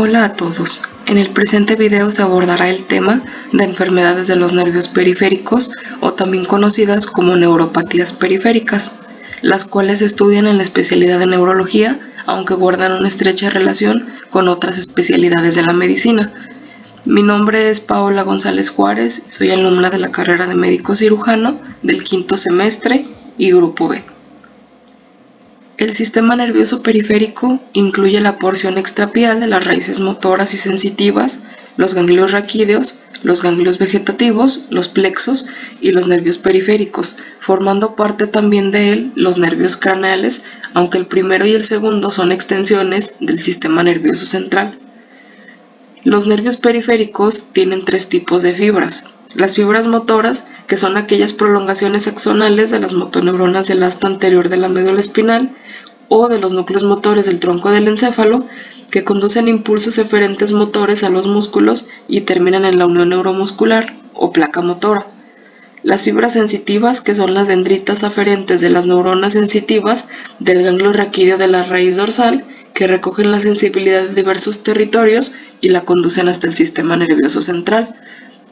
Hola a todos. En el presente video se abordará el tema de enfermedades de los nervios periféricos o también conocidas como neuropatías periféricas, las cuales se estudian en la especialidad de neurología, aunque guardan una estrecha relación con otras especialidades de la medicina. Mi nombre es Paola González Juárez, soy alumna de la carrera de médico cirujano del quinto semestre y grupo B. El sistema nervioso periférico incluye la porción extrapial de las raíces motoras y sensitivas, los ganglios raquídeos, los ganglios vegetativos, los plexos y los nervios periféricos, formando parte también de él los nervios craneales, aunque el primero y el segundo son extensiones del sistema nervioso central. Los nervios periféricos tienen tres tipos de fibras. Las fibras motoras, que son aquellas prolongaciones axonales de las motoneuronas del asta anterior de la médula espinal, o de los núcleos motores del tronco del encéfalo que conducen impulsos eferentes motores a los músculos y terminan en la unión neuromuscular o placa motora. Las fibras sensitivas, que son las dendritas aferentes de las neuronas sensitivas del ganglio raquídeo de la raíz dorsal, que recogen la sensibilidad de diversos territorios y la conducen hasta el sistema nervioso central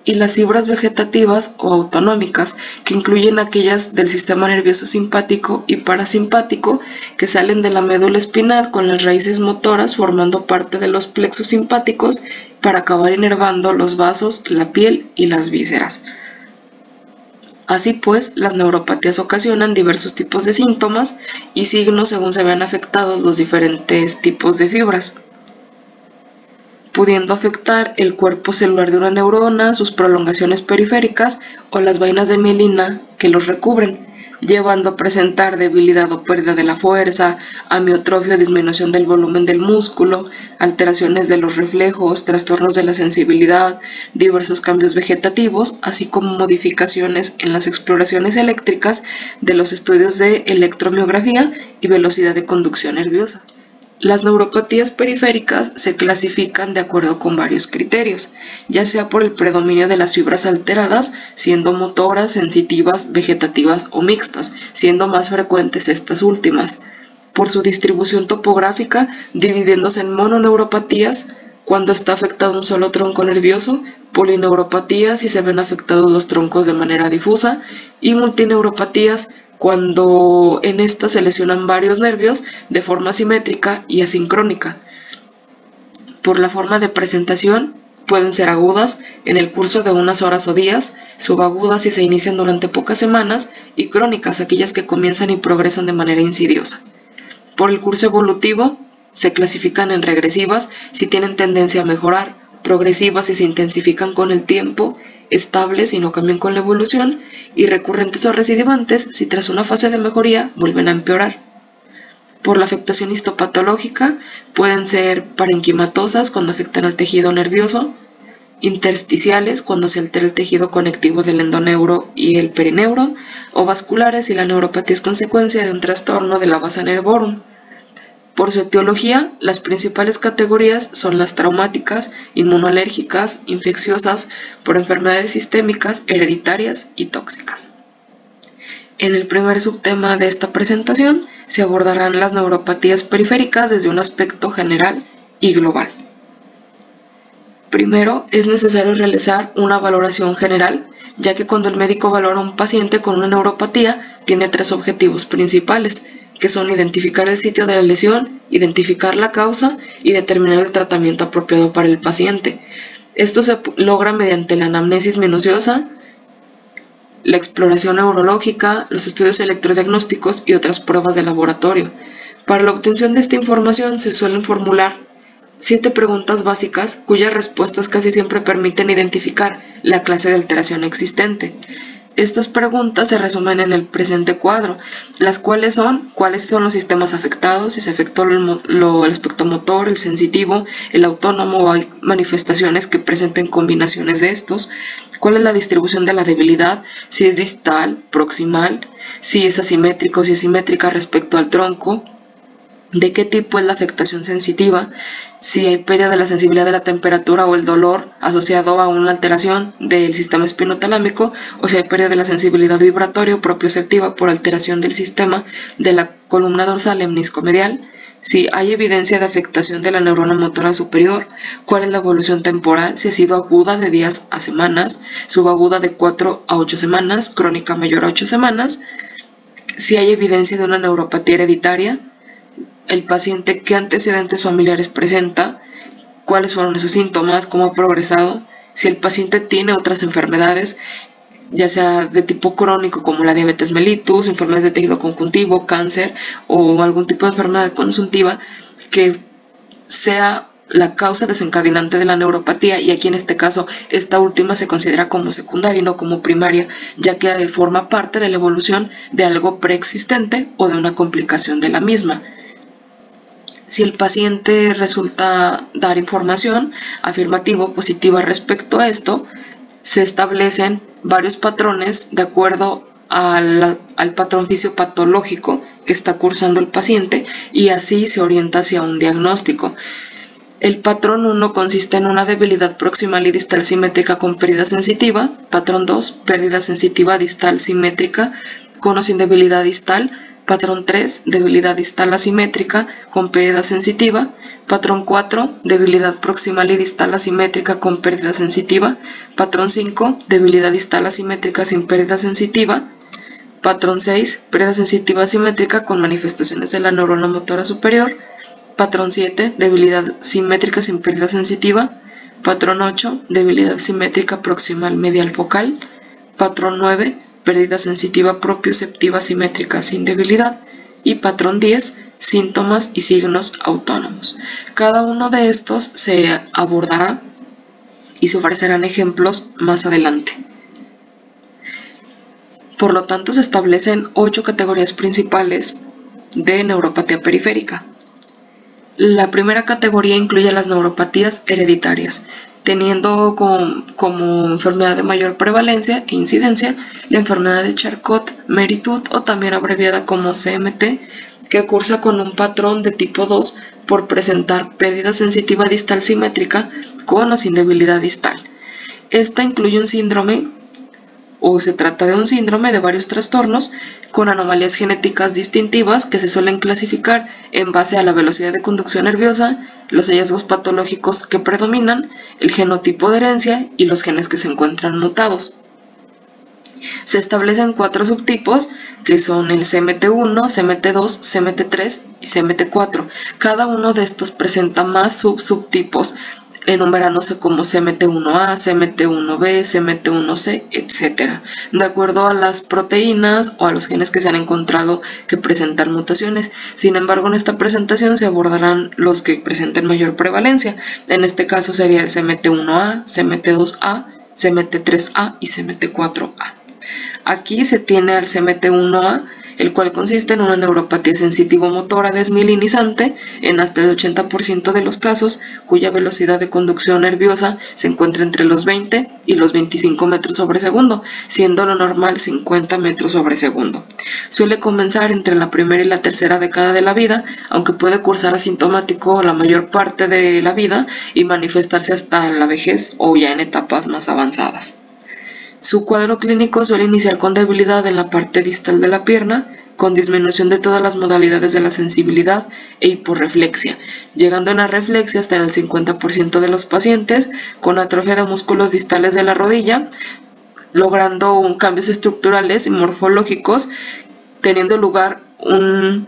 y las fibras vegetativas o autonómicas, que incluyen aquellas del sistema nervioso simpático y parasimpático que salen de la médula espinal con las raíces motoras formando parte de los plexos simpáticos para acabar inervando los vasos, la piel y las vísceras. Así pues, las neuropatías ocasionan diversos tipos de síntomas y signos según se vean afectados los diferentes tipos de fibras pudiendo afectar el cuerpo celular de una neurona, sus prolongaciones periféricas o las vainas de mielina que los recubren, llevando a presentar debilidad o pérdida de la fuerza, amiotrofia o disminución del volumen del músculo, alteraciones de los reflejos, trastornos de la sensibilidad, diversos cambios vegetativos, así como modificaciones en las exploraciones eléctricas de los estudios de electromiografía y velocidad de conducción nerviosa. Las neuropatías periféricas se clasifican de acuerdo con varios criterios, ya sea por el predominio de las fibras alteradas, siendo motoras, sensitivas, vegetativas o mixtas, siendo más frecuentes estas últimas, por su distribución topográfica, dividiéndose en mononeuropatías, cuando está afectado un solo tronco nervioso, polineuropatías si se ven afectados los troncos de manera difusa, y multineuropatías cuando en esta se lesionan varios nervios de forma simétrica y asincrónica. Por la forma de presentación, pueden ser agudas en el curso de unas horas o días, subagudas si se inician durante pocas semanas y crónicas aquellas que comienzan y progresan de manera insidiosa. Por el curso evolutivo, se clasifican en regresivas si tienen tendencia a mejorar, progresivas si se intensifican con el tiempo estables y no cambian con la evolución, y recurrentes o recidivantes si tras una fase de mejoría vuelven a empeorar. Por la afectación histopatológica pueden ser parenquimatosas cuando afectan al tejido nervioso, intersticiales cuando se altera el tejido conectivo del endoneuro y el perineuro, o vasculares si la neuropatía es consecuencia de un trastorno de la base nervorum. Por su etiología, las principales categorías son las traumáticas, inmunoalérgicas, infecciosas, por enfermedades sistémicas, hereditarias y tóxicas. En el primer subtema de esta presentación se abordarán las neuropatías periféricas desde un aspecto general y global. Primero, es necesario realizar una valoración general, ya que cuando el médico valora a un paciente con una neuropatía, tiene tres objetivos principales, que son identificar el sitio de la lesión, identificar la causa y determinar el tratamiento apropiado para el paciente. Esto se logra mediante la anamnesis minuciosa, la exploración neurológica, los estudios electrodiagnósticos y otras pruebas de laboratorio. Para la obtención de esta información se suelen formular siete preguntas básicas cuyas respuestas casi siempre permiten identificar la clase de alteración existente. Estas preguntas se resumen en el presente cuadro, las cuales son cuáles son los sistemas afectados, si se afectó el, aspecto motor, el sensitivo, el autónomo o hay manifestaciones que presenten combinaciones de estos, cuál es la distribución de la debilidad, si es distal, proximal, si es asimétrico, si es simétrica respecto al tronco, de qué tipo es la afectación sensitiva, si hay pérdida de la sensibilidad de la temperatura o el dolor asociado a una alteración del sistema espinotalámico o si hay pérdida de la sensibilidad vibratoria o propioceptiva por alteración del sistema de la columna dorsal lemnisco-medial, si hay evidencia de afectación de la neurona motora superior, cuál es la evolución temporal, si ha sido aguda de días a semanas, subaguda de 4 a 8 semanas, crónica mayor a 8 semanas, si hay evidencia de una neuropatía hereditaria, el paciente qué antecedentes familiares presenta, cuáles fueron esos síntomas, cómo ha progresado, si el paciente tiene otras enfermedades, ya sea de tipo crónico como la diabetes mellitus, enfermedades de tejido conjuntivo, cáncer o algún tipo de enfermedad consuntiva que sea la causa desencadenante de la neuropatía y aquí en este caso esta última se considera como secundaria y no como primaria ya que forma parte de la evolución de algo preexistente o de una complicación de la misma. Si el paciente resulta dar información afirmativa o positiva respecto a esto, se establecen varios patrones de acuerdo al, patrón fisiopatológico que está cursando el paciente y así se orienta hacia un diagnóstico. El patrón 1 consiste en una debilidad proximal y distal simétrica con pérdida sensitiva. Patrón 2, pérdida sensitiva distal simétrica con o sin debilidad distal Patrón 3, debilidad distal asimétrica con pérdida sensitiva. Patrón 4, debilidad proximal y distal asimétrica con pérdida sensitiva. Patrón 5, debilidad distal asimétrica sin pérdida sensitiva. Patrón 6, pérdida sensitiva asimétrica con manifestaciones de la neurona motora superior. Patrón 7, debilidad simétrica sin pérdida sensitiva. Patrón 8, debilidad simétrica proximal medial focal. Patrón 9, pérdida sensitiva propioceptiva simétrica sin debilidad y patrón 10, síntomas y signos autónomos. Cada uno de estos se abordará y se ofrecerán ejemplos más adelante. Por lo tanto, se establecen ocho categorías principales de neuropatía periférica. La primera categoría incluye las neuropatías hereditarias, teniendo como, enfermedad de mayor prevalencia e incidencia la enfermedad de Charcot-Meritud o también abreviada como CMT, que cursa con un patrón de tipo 2 por presentar pérdida sensitiva distal simétrica con o sin debilidad distal. Esta incluye un síndrome o se trata de un síndrome de varios trastornos con anomalías genéticas distintivas que se suelen clasificar en base a la velocidad de conducción nerviosa, los hallazgos patológicos que predominan, el genotipo de herencia y los genes que se encuentran mutados. Se establecen cuatro subtipos que son el CMT1, CMT2, CMT3 y CMT4. Cada uno de estos presenta más subsubtipos enumerándose como CMT1A, CMT1B, CMT1C, etc. De acuerdo a las proteínas o a los genes que se han encontrado que presentan mutaciones. Sin embargo, en esta presentación se abordarán los que presenten mayor prevalencia. En este caso sería el CMT1A, CMT2A, CMT3A y CMT4A. Aquí se tiene al CMT1A el cual consiste en una neuropatía sensitivo-motora desmilinizante en hasta el 80% de los casos, cuya velocidad de conducción nerviosa se encuentra entre los 20 y los 25 metros sobre segundo, siendo lo normal 50 metros sobre segundo. Suele comenzar entre la primera y la tercera década de la vida, aunque puede cursar asintomático la mayor parte de la vida y manifestarse hasta la vejez o ya en etapas más avanzadas. Su cuadro clínico suele iniciar con debilidad en la parte distal de la pierna, con disminución de todas las modalidades de la sensibilidad e hiporreflexia, llegando en la reflexia hasta el 50% de los pacientes, con atrofia de músculos distales de la rodilla, logrando cambios estructurales y morfológicos, teniendo lugar un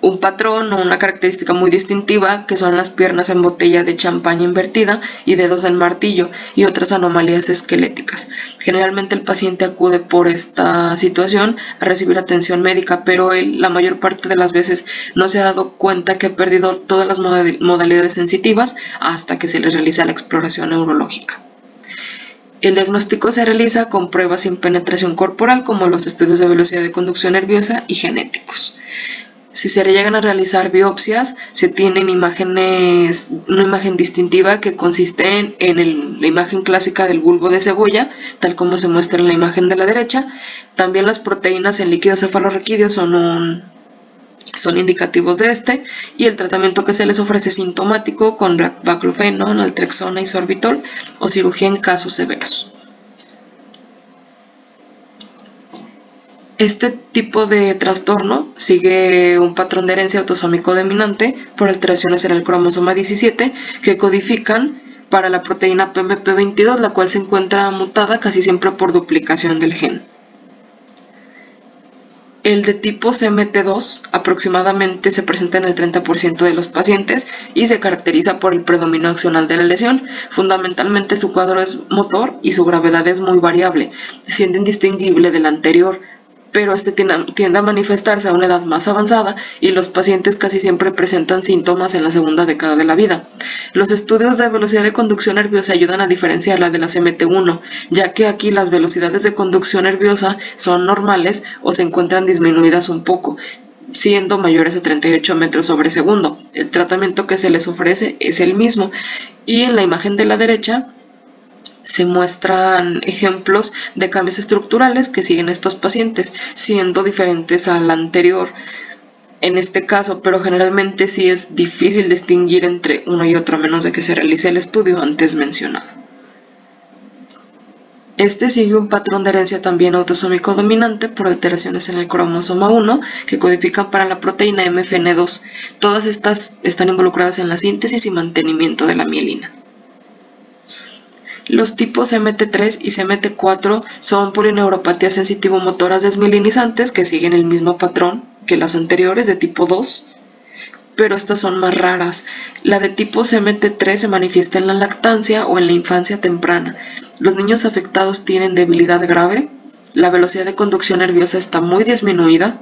un patrón o una característica muy distintiva que son las piernas en botella de champaña invertida y dedos en martillo y otras anomalías esqueléticas. Generalmente el paciente acude por esta situación a recibir atención médica, pero él la mayor parte de las veces no se ha dado cuenta que ha perdido todas las modalidades sensitivas hasta que se le realiza la exploración neurológica. El diagnóstico se realiza con pruebas sin penetración corporal como los estudios de velocidad de conducción nerviosa y genéticos. Si se llegan a realizar biopsias, se tienen imágenes, una imagen distintiva que consiste en, la imagen clásica del bulbo de cebolla, tal como se muestra en la imagen de la derecha. También las proteínas en líquido cefalorraquídeo son son indicativos de este y el tratamiento que se les ofrece sintomático con baclofeno, naltrexona y sorbitol o cirugía en casos severos. Este tipo de trastorno sigue un patrón de herencia autosómico dominante por alteraciones en el cromosoma 17 que codifican para la proteína PMP22, la cual se encuentra mutada casi siempre por duplicación del gen. El de tipo CMT2 aproximadamente se presenta en el 30% de los pacientes y se caracteriza por el predominio accional de la lesión. Fundamentalmente su cuadro es motor y su gravedad es muy variable, siendo indistinguible del anterior, pero este tiende a manifestarse a una edad más avanzada y los pacientes casi siempre presentan síntomas en la segunda década de la vida. Los estudios de velocidad de conducción nerviosa ayudan a diferenciarla de la CMT1, ya que aquí las velocidades de conducción nerviosa son normales o se encuentran disminuidas un poco, siendo mayores a 38 metros sobre segundo. El tratamiento que se les ofrece es el mismo. Y en la imagen de la derecha se muestran ejemplos de cambios estructurales que siguen estos pacientes, siendo diferentes al anterior en este caso, pero generalmente sí es difícil distinguir entre uno y otro a menos de que se realice el estudio antes mencionado. Este sigue un patrón de herencia también autosómico dominante por alteraciones en el cromosoma 1 que codifican para la proteína MFN2. Todas estas están involucradas en la síntesis y mantenimiento de la mielina. Los tipos MT3 y CMT4 son polineuropatías sensitivo-motoras desmielinizantes que siguen el mismo patrón que las anteriores de tipo 2, pero estas son más raras. La de tipo CMT3 se manifiesta en la lactancia o en la infancia temprana. Los niños afectados tienen debilidad grave, la velocidad de conducción nerviosa está muy disminuida,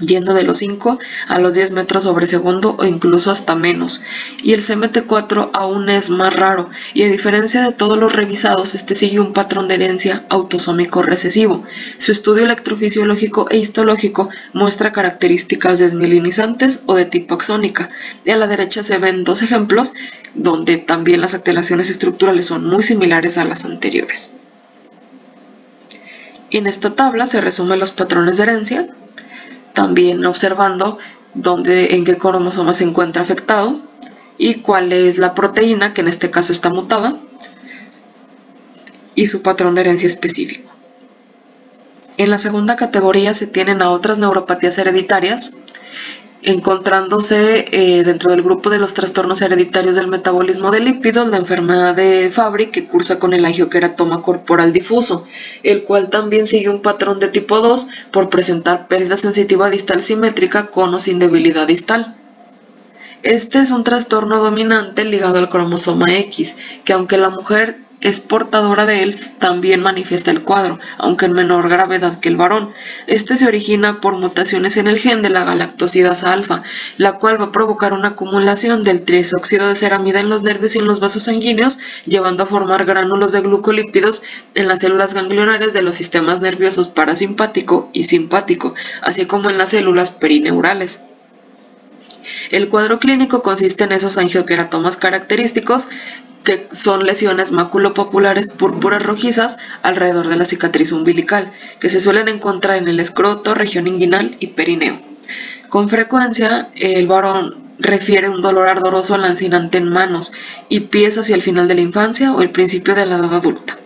yendo de los 5 a los 10 metros sobre segundo o incluso hasta menos. Y el CMT4 aún es más raro y a diferencia de todos los revisados, este sigue un patrón de herencia autosómico recesivo. Su estudio electrofisiológico e histológico muestra características desmielinizantes o de tipo axónica. Y a la derecha se ven dos ejemplos donde también las alteraciones estructurales son muy similares a las anteriores. En esta tabla se resumen los patrones de herencia, también observando dónde, en qué cromosoma se encuentra afectado y cuál es la proteína, que en este caso está mutada, y su patrón de herencia específico. En la segunda categoría se tienen a otras neuropatías hereditarias, encontrándose eh, dentro del grupo de los trastornos hereditarios del metabolismo de lípidos la enfermedad de Fabry que cursa con el angioqueratoma corporal difuso, el cual también sigue un patrón de tipo 2 por presentar pérdida sensitiva distal simétrica con o sin debilidad distal. Este es un trastorno dominante ligado al cromosoma X, que aunque la mujer es portadora de él, también manifiesta el cuadro, aunque en menor gravedad que el varón. Este se origina por mutaciones en el gen de la galactosidasa alfa, la cual va a provocar una acumulación del trióxido de ceramida en los nervios y en los vasos sanguíneos, llevando a formar gránulos de glucolípidos en las células ganglionares de los sistemas nerviosos parasimpático y simpático, así como en las células perineurales. El cuadro clínico consiste en esos angioqueratomas característicos que son lesiones maculopopulares púrpuras rojizas alrededor de la cicatriz umbilical, que se suelen encontrar en el escroto, región inguinal y perineo. Con frecuencia, el varón refiere un dolor ardoroso lancinante en manos y pies hacia el final de la infancia o el principio de la edad adulta.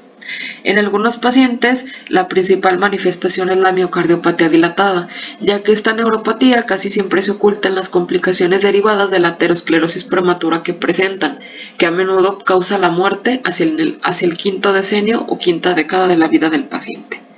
En algunos pacientes, la principal manifestación es la miocardiopatía dilatada, ya que esta neuropatía casi siempre se oculta en las complicaciones derivadas de la aterosclerosis prematura que presentan, que a menudo causa la muerte hacia el, hacia el quinto decenio o quinta década de la vida del paciente.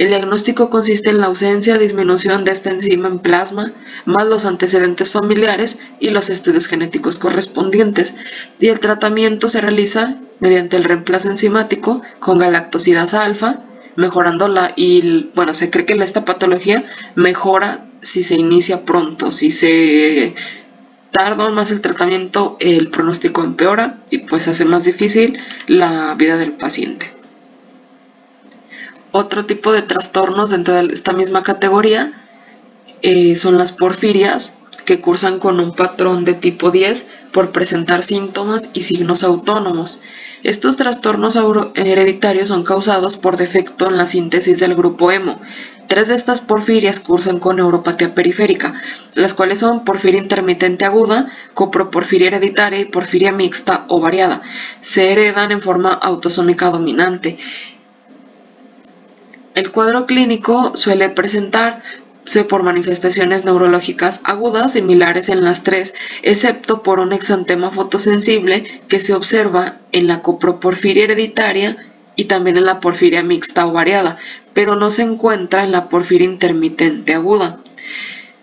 El diagnóstico consiste en la ausencia disminución de esta enzima en plasma, más los antecedentes familiares y los estudios genéticos correspondientes, y el tratamiento se realiza mediante el reemplazo enzimático con galactosidasa alfa, mejorando la y bueno, se cree que esta patología mejora si se inicia pronto, si se tarda más el tratamiento, el pronóstico empeora y pues hace más difícil la vida del paciente. Otro tipo de trastornos dentro de esta misma categoría eh, son las porfirias, que cursan con un patrón de tipo 10 por presentar síntomas y signos autónomos. Estos trastornos hereditarios son causados por defecto en la síntesis del grupo hemo. Tres de estas porfirias cursan con neuropatía periférica, las cuales son porfiria intermitente aguda, coproporfiria hereditaria y porfiria mixta o variada. Se heredan en forma autosómica dominante. El cuadro clínico suele presentar por manifestaciones neurológicas agudas similares en las tres, excepto por un exantema fotosensible que se observa en la coproporfiria hereditaria y también en la porfiria mixta o variada, pero no se encuentra en la porfiria intermitente aguda.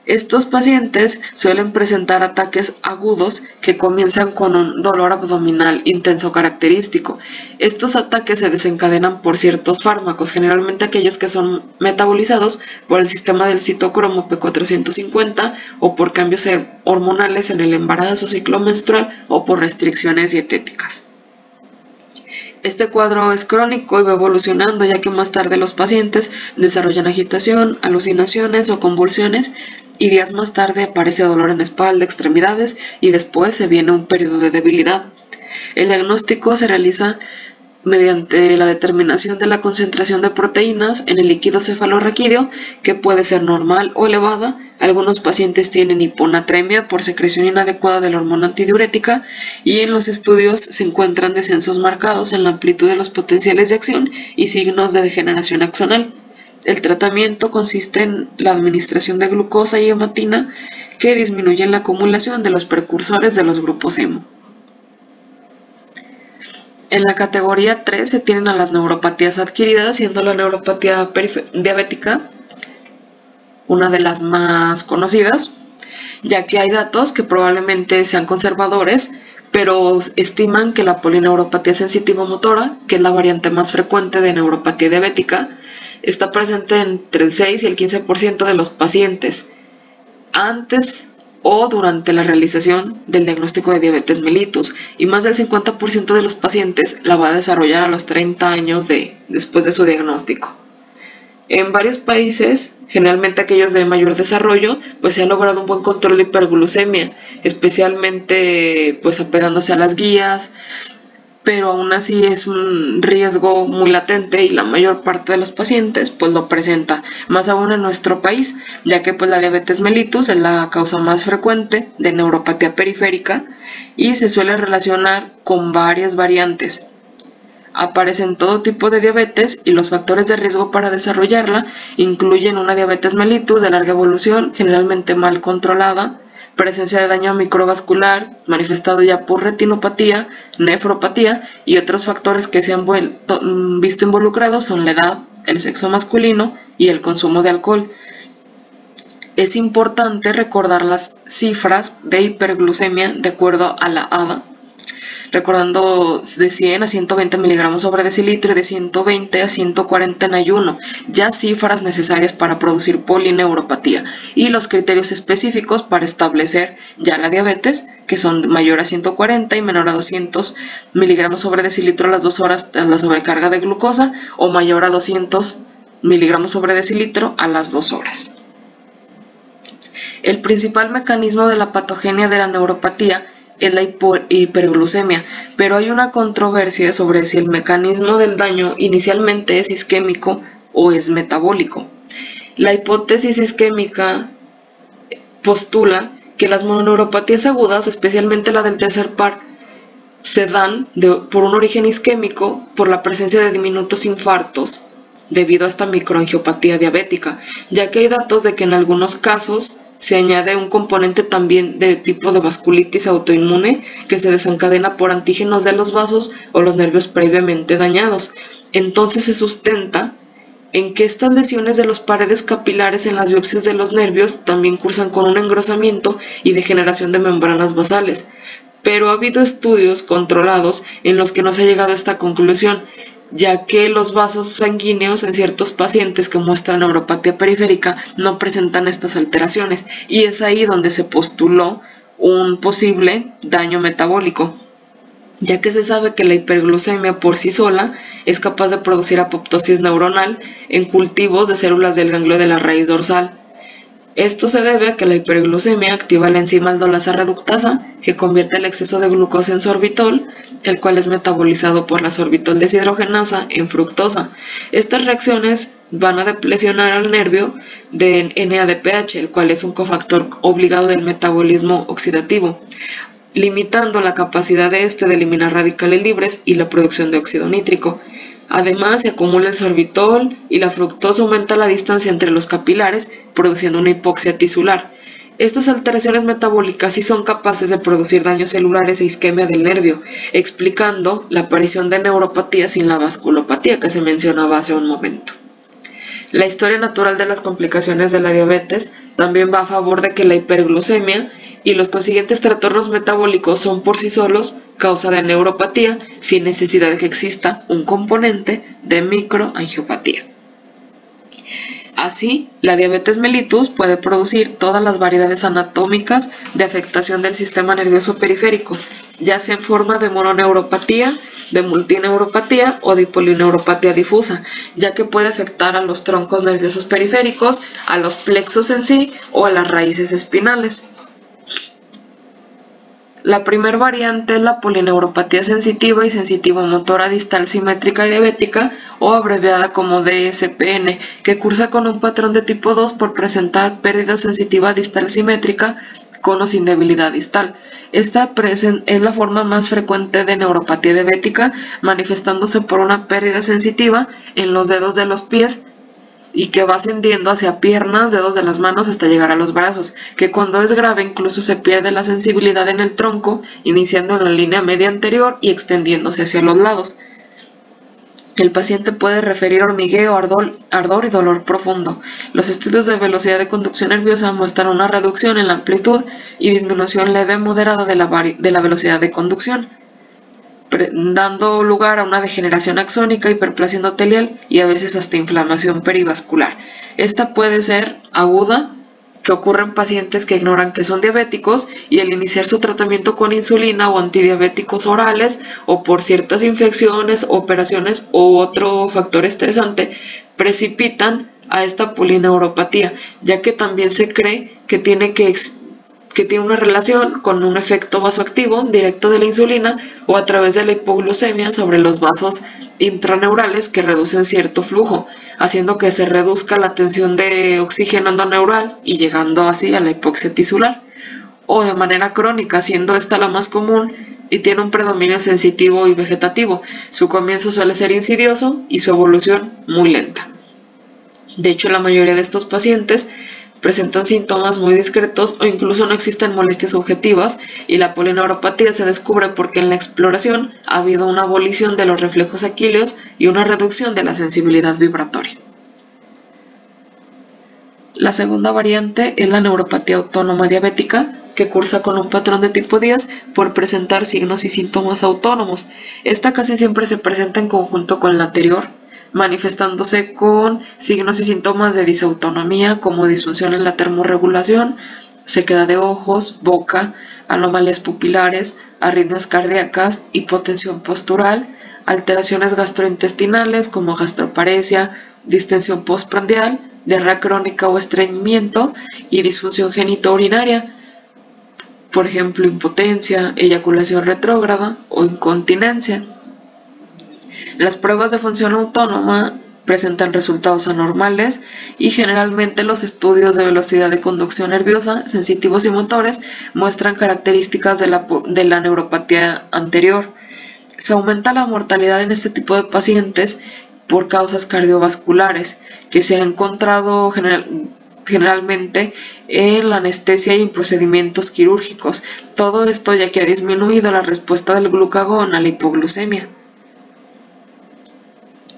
Estos pacientes suelen presentar ataques agudos que comienzan con un dolor abdominal intenso característico. Estos ataques se desencadenan por ciertos fármacos, generalmente aquellos que son metabolizados por el sistema del citocromo P450 o por cambios hormonales en el embarazo ciclo menstrual o por restricciones dietéticas. Este cuadro es crónico y va evolucionando ya que más tarde los pacientes desarrollan agitación, alucinaciones o convulsiones y días más tarde aparece dolor en espalda, extremidades y después se viene un periodo de debilidad. El diagnóstico se realiza mediante la determinación de la concentración de proteínas en el líquido cefalorraquídeo, que puede ser normal o elevada. Algunos pacientes tienen hiponatremia por secreción inadecuada de la hormona antidiurética y en los estudios se encuentran descensos marcados en la amplitud de los potenciales de acción y signos de degeneración axonal. El tratamiento consiste en la administración de glucosa y hematina que disminuyen la acumulación de los precursores de los grupos hemo. En la categoría 3 se tienen a las neuropatías adquiridas, siendo la neuropatía diabética una de las más conocidas, ya que hay datos que probablemente sean conservadores, pero estiman que la polineuropatía sensitiva-motora, que es la variante más frecuente de neuropatía diabética, está presente entre el 6 y el 15% de los pacientes. Antes o durante la realización del diagnóstico de diabetes mellitus y más del 50% de los pacientes la va a desarrollar a los 30 años de, después de su diagnóstico. En varios países, generalmente aquellos de mayor desarrollo, pues se ha logrado un buen control de hiperglucemia, especialmente pues apegándose a las guías, pero aún así es un riesgo muy latente y la mayor parte de los pacientes pues lo presenta, más aún en nuestro país, ya que pues la diabetes mellitus es la causa más frecuente de neuropatía periférica y se suele relacionar con varias variantes. Aparecen todo tipo de diabetes y los factores de riesgo para desarrollarla incluyen una diabetes mellitus de larga evolución, generalmente mal controlada, presencia de daño microvascular manifestado ya por retinopatía, nefropatía y otros factores que se han mm, visto involucrados son la edad, el sexo masculino y el consumo de alcohol. Es importante recordar las cifras de hiperglucemia de acuerdo a la ADA recordando de 100 a 120 miligramos sobre decilitro y de 120 a 140 en ayuno, ya cifras necesarias para producir polineuropatía y los criterios específicos para establecer ya la diabetes, que son mayor a 140 y menor a 200 miligramos sobre decilitro a las 2 horas tras la sobrecarga de glucosa o mayor a 200 miligramos sobre decilitro a las 2 horas. El principal mecanismo de la patogenia de la neuropatía es la hiperglucemia, pero hay una controversia sobre si el mecanismo del daño inicialmente es isquémico o es metabólico. La hipótesis isquémica postula que las mononeuropatías agudas, especialmente la del tercer par, se dan por un origen isquémico por la presencia de diminutos infartos debido a esta microangiopatía diabética, ya que hay datos de que en algunos casos se añade un componente también de tipo de vasculitis autoinmune que se desencadena por antígenos de los vasos o los nervios previamente dañados. Entonces se sustenta en que estas lesiones de las paredes capilares en las biopsias de los nervios también cursan con un engrosamiento y degeneración de membranas basales. Pero ha habido estudios controlados en los que no se ha llegado a esta conclusión, ya que los vasos sanguíneos en ciertos pacientes que muestran neuropatía periférica no presentan estas alteraciones y es ahí donde se postuló un posible daño metabólico, ya que se sabe que la hiperglucemia por sí sola es capaz de producir apoptosis neuronal en cultivos de células del ganglio de la raíz dorsal. Esto se debe a que la hiperglucemia activa la enzima aldolasa reductasa, que convierte el exceso de glucosa en sorbitol, el cual es metabolizado por la sorbitol deshidrogenasa en fructosa. Estas reacciones van a deplesionar al nervio de NADPH, el cual es un cofactor obligado del metabolismo oxidativo, limitando la capacidad de este de eliminar radicales libres y la producción de óxido nítrico. Además, se acumula el sorbitol y la fructosa aumenta la distancia entre los capilares, produciendo una hipoxia tisular. Estas alteraciones metabólicas sí son capaces de producir daños celulares e isquemia del nervio, explicando la aparición de neuropatía sin la vasculopatía que se mencionaba hace un momento. La historia natural de las complicaciones de la diabetes también va a favor de que la hiperglucemia y los consiguientes trastornos metabólicos son por sí solos causa de neuropatía sin necesidad de que exista un componente de microangiopatía. Así, la diabetes mellitus puede producir todas las variedades anatómicas de afectación del sistema nervioso periférico, ya sea en forma de mononeuropatía, de multineuropatía o de polineuropatía difusa, ya que puede afectar a los troncos nerviosos periféricos, a los plexos en sí o a las raíces espinales. La primera variante es la polineuropatía sensitiva y sensitivo-motora distal simétrica y diabética, o abreviada como DSPN, que cursa con un patrón de tipo 2 por presentar pérdida sensitiva distal simétrica con o sin debilidad distal. Esta es la forma más frecuente de neuropatía diabética, manifestándose por una pérdida sensitiva en los dedos de los pies y que va ascendiendo hacia piernas, dedos de las manos hasta llegar a los brazos, que cuando es grave incluso se pierde la sensibilidad en el tronco, iniciando en la línea media anterior y extendiéndose hacia los lados. El paciente puede referir hormigueo, ardor, ardor, y dolor profundo. Los estudios de velocidad de conducción nerviosa muestran una reducción en la amplitud y disminución leve moderada de la, de la velocidad de conducción dando lugar a una degeneración axónica, hiperplasia endotelial y a veces hasta inflamación perivascular. Esta puede ser aguda, que ocurre en pacientes que ignoran que son diabéticos y al iniciar su tratamiento con insulina o antidiabéticos orales o por ciertas infecciones, operaciones u otro factor estresante, precipitan a esta polineuropatía, ya que también se cree que tiene que que tiene una relación con un efecto vasoactivo directo de la insulina o a través de la hipoglucemia sobre los vasos intraneurales que reducen cierto flujo, haciendo que se reduzca la tensión de oxígeno endoneural y llegando así a la hipoxia tisular, o de manera crónica, siendo esta la más común y tiene un predominio sensitivo y vegetativo. Su comienzo suele ser insidioso y su evolución muy lenta. De hecho, la mayoría de estos pacientes presentan síntomas muy discretos o incluso no existen molestias objetivas y la polineuropatía se descubre porque en la exploración ha habido una abolición de los reflejos aquíleos y una reducción de la sensibilidad vibratoria. La segunda variante es la neuropatía autónoma diabética, que cursa con un patrón de tipo 10 por presentar signos y síntomas autónomos. Esta casi siempre se presenta en conjunto con la anterior, manifestándose con signos y síntomas de disautonomía como disfunción en la termorregulación, sequedad de ojos, boca, anomalías pupilares, arritmias cardíacas, hipotensión postural, alteraciones gastrointestinales como gastroparesia, distensión postprandial, diarrea crónica o estreñimiento y disfunción genitourinaria, por ejemplo, impotencia, eyaculación retrógrada o incontinencia. Las pruebas de función autónoma presentan resultados anormales y generalmente los estudios de velocidad de conducción nerviosa, sensitivos y motores muestran características de la, neuropatía anterior. Se aumenta la mortalidad en este tipo de pacientes por causas cardiovasculares que se ha encontrado generalmente en la anestesia y en procedimientos quirúrgicos. Todo esto ya que ha disminuido la respuesta del glucagón a la hipoglucemia.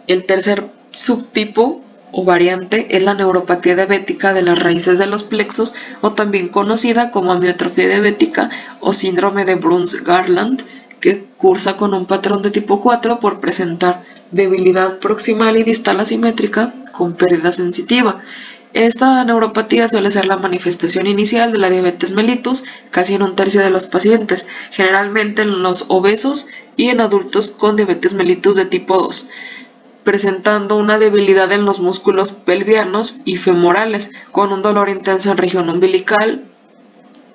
El tercer subtipo o variante es la neuropatía diabética de las raíces de los plexos o también conocida como amiotrofia diabética o síndrome de Bruns-Garland que cursa con un patrón de tipo 4 por presentar debilidad proximal y distal asimétrica con pérdida sensitiva. Esta neuropatía suele ser la manifestación inicial de la diabetes mellitus casi en un tercio de los pacientes, generalmente en los obesos y en adultos con diabetes mellitus de tipo 2 presentando una debilidad en los músculos pelvianos y femorales, con un dolor intenso en región umbilical,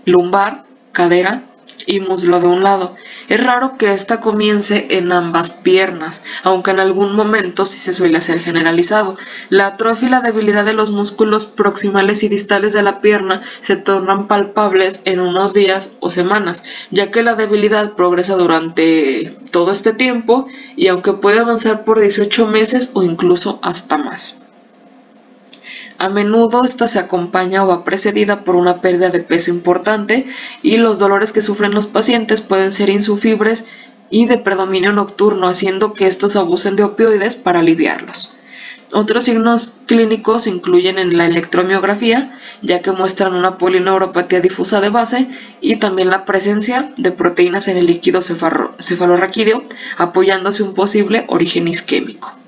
lumbar, cadera y muslo de un lado. Es raro que esta comience en ambas piernas, aunque en algún momento sí se suele hacer generalizado. La atrofia y la debilidad de los músculos proximales y distales de la pierna se tornan palpables en unos días o semanas, ya que la debilidad progresa durante todo este tiempo y aunque puede avanzar por 18 meses o incluso hasta más. A menudo esta se acompaña o va precedida por una pérdida de peso importante y los dolores que sufren los pacientes pueden ser insufribles y de predominio nocturno, haciendo que estos abusen de opioides para aliviarlos. Otros signos clínicos incluyen en la electromiografía, ya que muestran una polineuropatía difusa de base y también la presencia de proteínas en el líquido cefalorraquídeo, apoyándose un posible origen isquémico.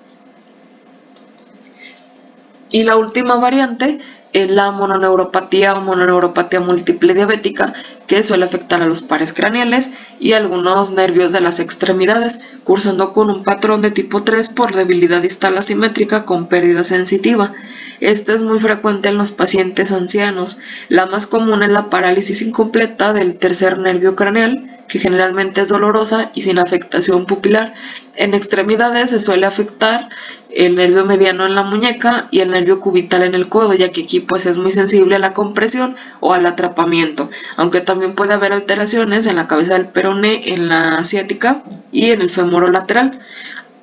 Y la última variante es la mononeuropatía o mononeuropatía múltiple diabética, que suele afectar a los pares craneales y algunos nervios de las extremidades, cursando con un patrón de tipo 3 por debilidad distal asimétrica con pérdida sensitiva. Este es muy frecuente en los pacientes ancianos. La más común es la parálisis incompleta del tercer nervio craneal, que generalmente es dolorosa y sin afectación pupilar. En extremidades se suele afectar el nervio mediano en la muñeca y el nervio cubital en el codo, ya que aquí pues es muy sensible a la compresión o al atrapamiento, aunque también puede haber alteraciones en la cabeza del peroné, en la asiática y en el fémoro lateral.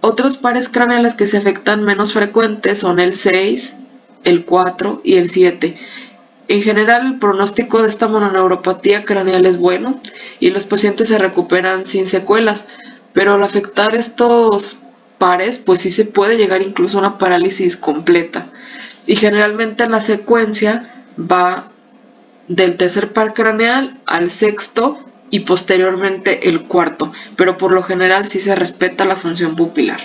Otros pares craneales que se afectan menos frecuentes son el 6, el 4 y el 7. En general, el pronóstico de esta mononeuropatía craneal es bueno y los pacientes se recuperan sin secuelas, pero al afectar estos pares, pues sí se puede llegar incluso a una parálisis completa. Y generalmente la secuencia va del tercer par craneal al sexto y posteriormente el cuarto, pero por lo general sí se respeta la función pupilar.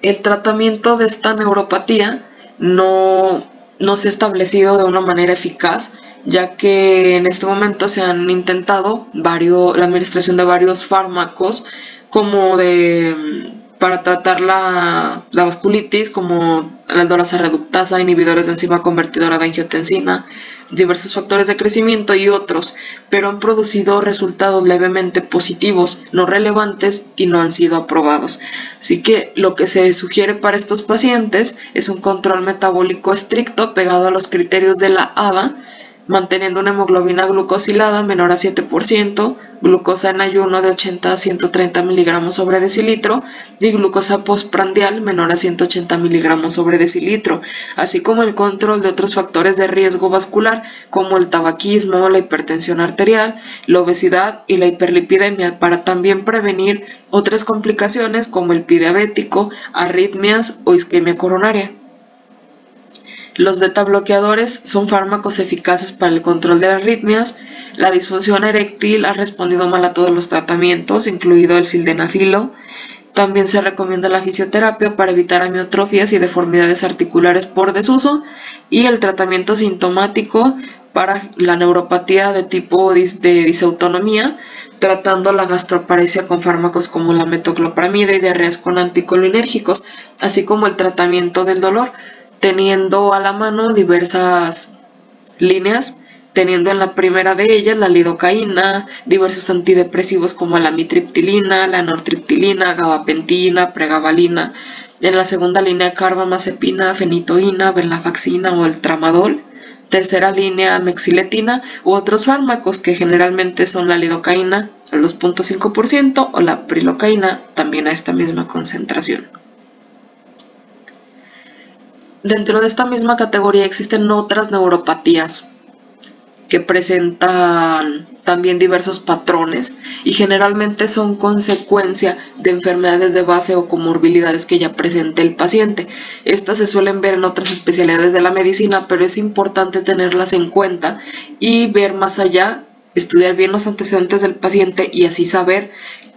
El tratamiento de esta neuropatía no, no se ha establecido de una manera eficaz, ya que en este momento se han intentado varios, la administración de varios fármacos como de para tratar la, vasculitis, como la aldolasa reductasa, inhibidores de enzima convertidora de angiotensina, diversos factores de crecimiento y otros, pero han producido resultados levemente positivos, no relevantes y no han sido aprobados. Así que lo que se sugiere para estos pacientes es un control metabólico estricto pegado a los criterios de la ADA, manteniendo una hemoglobina glucosilada menor a 7%, glucosa en ayuno de 80 a 130 miligramos sobre decilitro y glucosa postprandial menor a 180 miligramos sobre decilitro, así como el control de otros factores de riesgo vascular como el tabaquismo, la hipertensión arterial, la obesidad y la hiperlipidemia para también prevenir otras complicaciones como el pie diabético, arritmias o isquemia coronaria. Los beta bloqueadores son fármacos eficaces para el control de arritmias. La disfunción eréctil ha respondido mal a todos los tratamientos, incluido el sildenafilo. También se recomienda la fisioterapia para evitar amiotrofias y deformidades articulares por desuso y el tratamiento sintomático para la neuropatía de tipo de disautonomía, tratando la gastroparesia con fármacos como la metoclopramida y diarreas con anticolinérgicos, así como el tratamiento del dolor teniendo a la mano diversas líneas, teniendo en la primera de ellas la lidocaína, diversos antidepresivos como la mitriptilina, la nortriptilina, gabapentina, pregabalina, en la segunda línea carbamazepina, fenitoína, venlafaxina o el tramadol, tercera línea mexiletina u otros fármacos que generalmente son la lidocaína al 2.5% o la prilocaína también a esta misma concentración. Dentro de esta misma categoría existen otras neuropatías que presentan también diversos patrones y generalmente son consecuencia de enfermedades de base o comorbilidades que ya presente el paciente. Estas se suelen ver en otras especialidades de la medicina, pero es importante tenerlas en cuenta y ver más allá, estudiar bien los antecedentes del paciente y así saber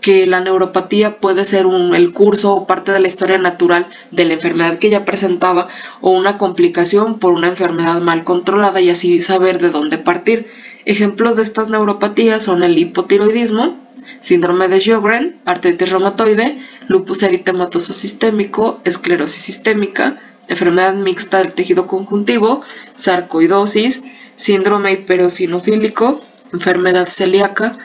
que la neuropatía puede ser un, el curso o parte de la historia natural de la enfermedad que ya presentaba o una complicación por una enfermedad mal controlada y así saber de dónde partir. Ejemplos de estas neuropatías son el hipotiroidismo, síndrome de Sjögren, artritis reumatoide, lupus eritematoso sistémico, esclerosis sistémica, enfermedad mixta del tejido conjuntivo, sarcoidosis, síndrome hiperosinofílico, enfermedad celíaca,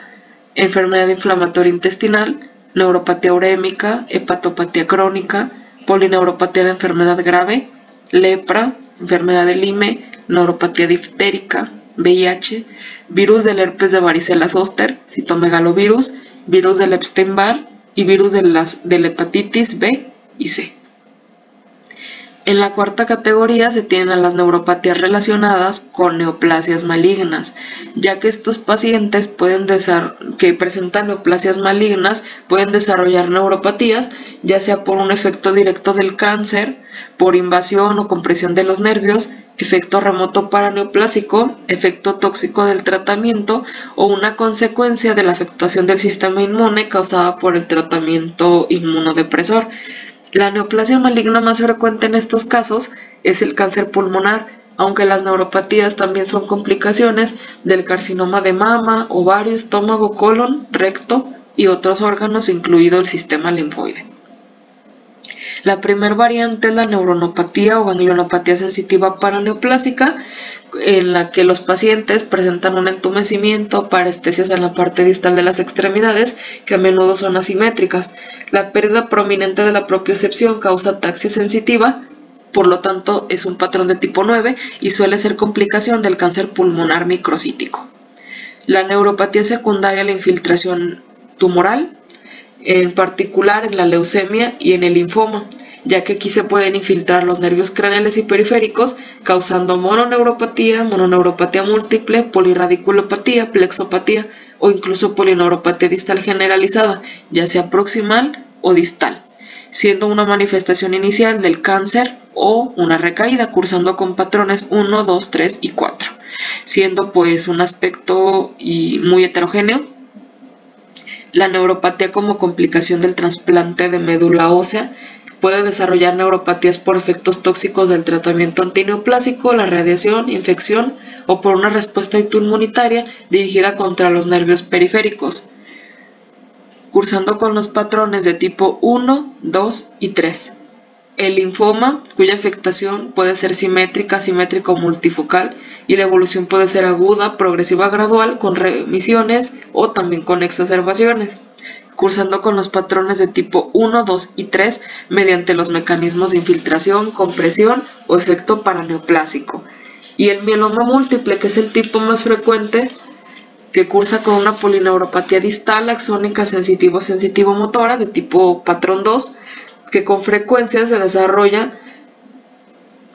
enfermedad inflamatoria intestinal, neuropatía urémica, hepatopatía crónica, polineuropatía de enfermedad grave, lepra, enfermedad de Lyme, neuropatía diftérica, VIH, virus del herpes de varicela zoster, citomegalovirus, virus del Epstein-Barr y virus de, las, de la hepatitis B y C. En la cuarta categoría se tienen a las neuropatías relacionadas con neoplasias malignas, ya que estos pacientes pueden que presentan neoplasias malignas pueden desarrollar neuropatías, ya sea por un efecto directo del cáncer, por invasión o compresión de los nervios, efecto remoto paraneoplásico, efecto tóxico del tratamiento o una consecuencia de la afectación del sistema inmune causada por el tratamiento inmunodepresor. La neoplasia maligna más frecuente en estos casos es el cáncer pulmonar, aunque las neuropatías también son complicaciones del carcinoma de mama, ovario, estómago, colon, recto y otros órganos, incluido el sistema linfoide. La primera variante es la neuronopatía o ganglionopatía sensitiva paraneoplásica, en la que los pacientes presentan un entumecimiento, parestesias en la parte distal de las extremidades, que a menudo son asimétricas. La pérdida prominente de la propiocepción causa ataxia sensitiva, por lo tanto es un patrón de tipo 9 y suele ser complicación del cáncer pulmonar microcítico. La neuropatía secundaria a la infiltración tumoral, en particular en la leucemia y en el linfoma ya que aquí se pueden infiltrar los nervios craneales y periféricos, causando mononeuropatía, mononeuropatía múltiple, polirradiculopatía, plexopatía o incluso polineuropatía distal generalizada, ya sea proximal o distal, siendo una manifestación inicial del cáncer o una recaída, cursando con patrones 1, 2, 3 y 4, siendo pues un aspecto muy heterogéneo. La neuropatía como complicación del trasplante de médula ósea Puede desarrollar neuropatías por efectos tóxicos del tratamiento antineoplásico, la radiación, infección o por una respuesta inmunitaria dirigida contra los nervios periféricos, cursando con los patrones de tipo 1, 2 y 3. El linfoma, cuya afectación puede ser simétrica, simétrica o multifocal, y la evolución puede ser aguda, progresiva, gradual, con remisiones o también con exacerbaciones cursando con los patrones de tipo 1, 2 y 3 mediante los mecanismos de infiltración, compresión o efecto paraneoplásico. Y el mieloma múltiple, que es el tipo más frecuente, que cursa con una polineuropatía distal axónica sensitivo-sensitivo-motora de tipo patrón 2, que con frecuencia se desarrolla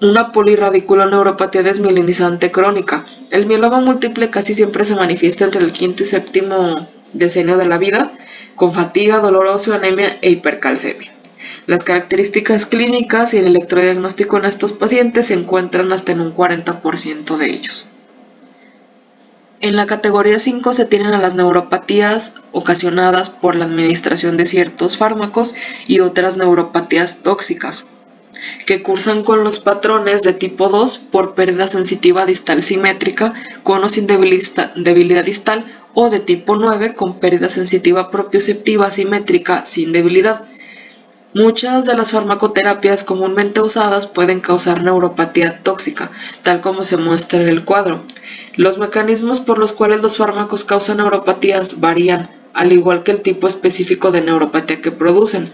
una polirradiculoneuropatía desmielinizante crónica. El mieloma múltiple casi siempre se manifiesta entre el quinto y séptimo decenio de la vida con fatiga, dolor óseo, anemia e hipercalcemia. Las características clínicas y el electrodiagnóstico en estos pacientes se encuentran hasta en un 40% de ellos. En la categoría 5 se tienen a las neuropatías ocasionadas por la administración de ciertos fármacos y otras neuropatías tóxicas, que cursan con los patrones de tipo 2 por pérdida sensitiva distal simétrica con o sin debilidad distal o de tipo 9 con pérdida sensitiva propioceptiva simétrica sin debilidad. Muchas de las farmacoterapias comúnmente usadas pueden causar neuropatía tóxica, tal como se muestra en el cuadro. Los mecanismos por los cuales los fármacos causan neuropatías varían, al igual que el tipo específico de neuropatía que producen.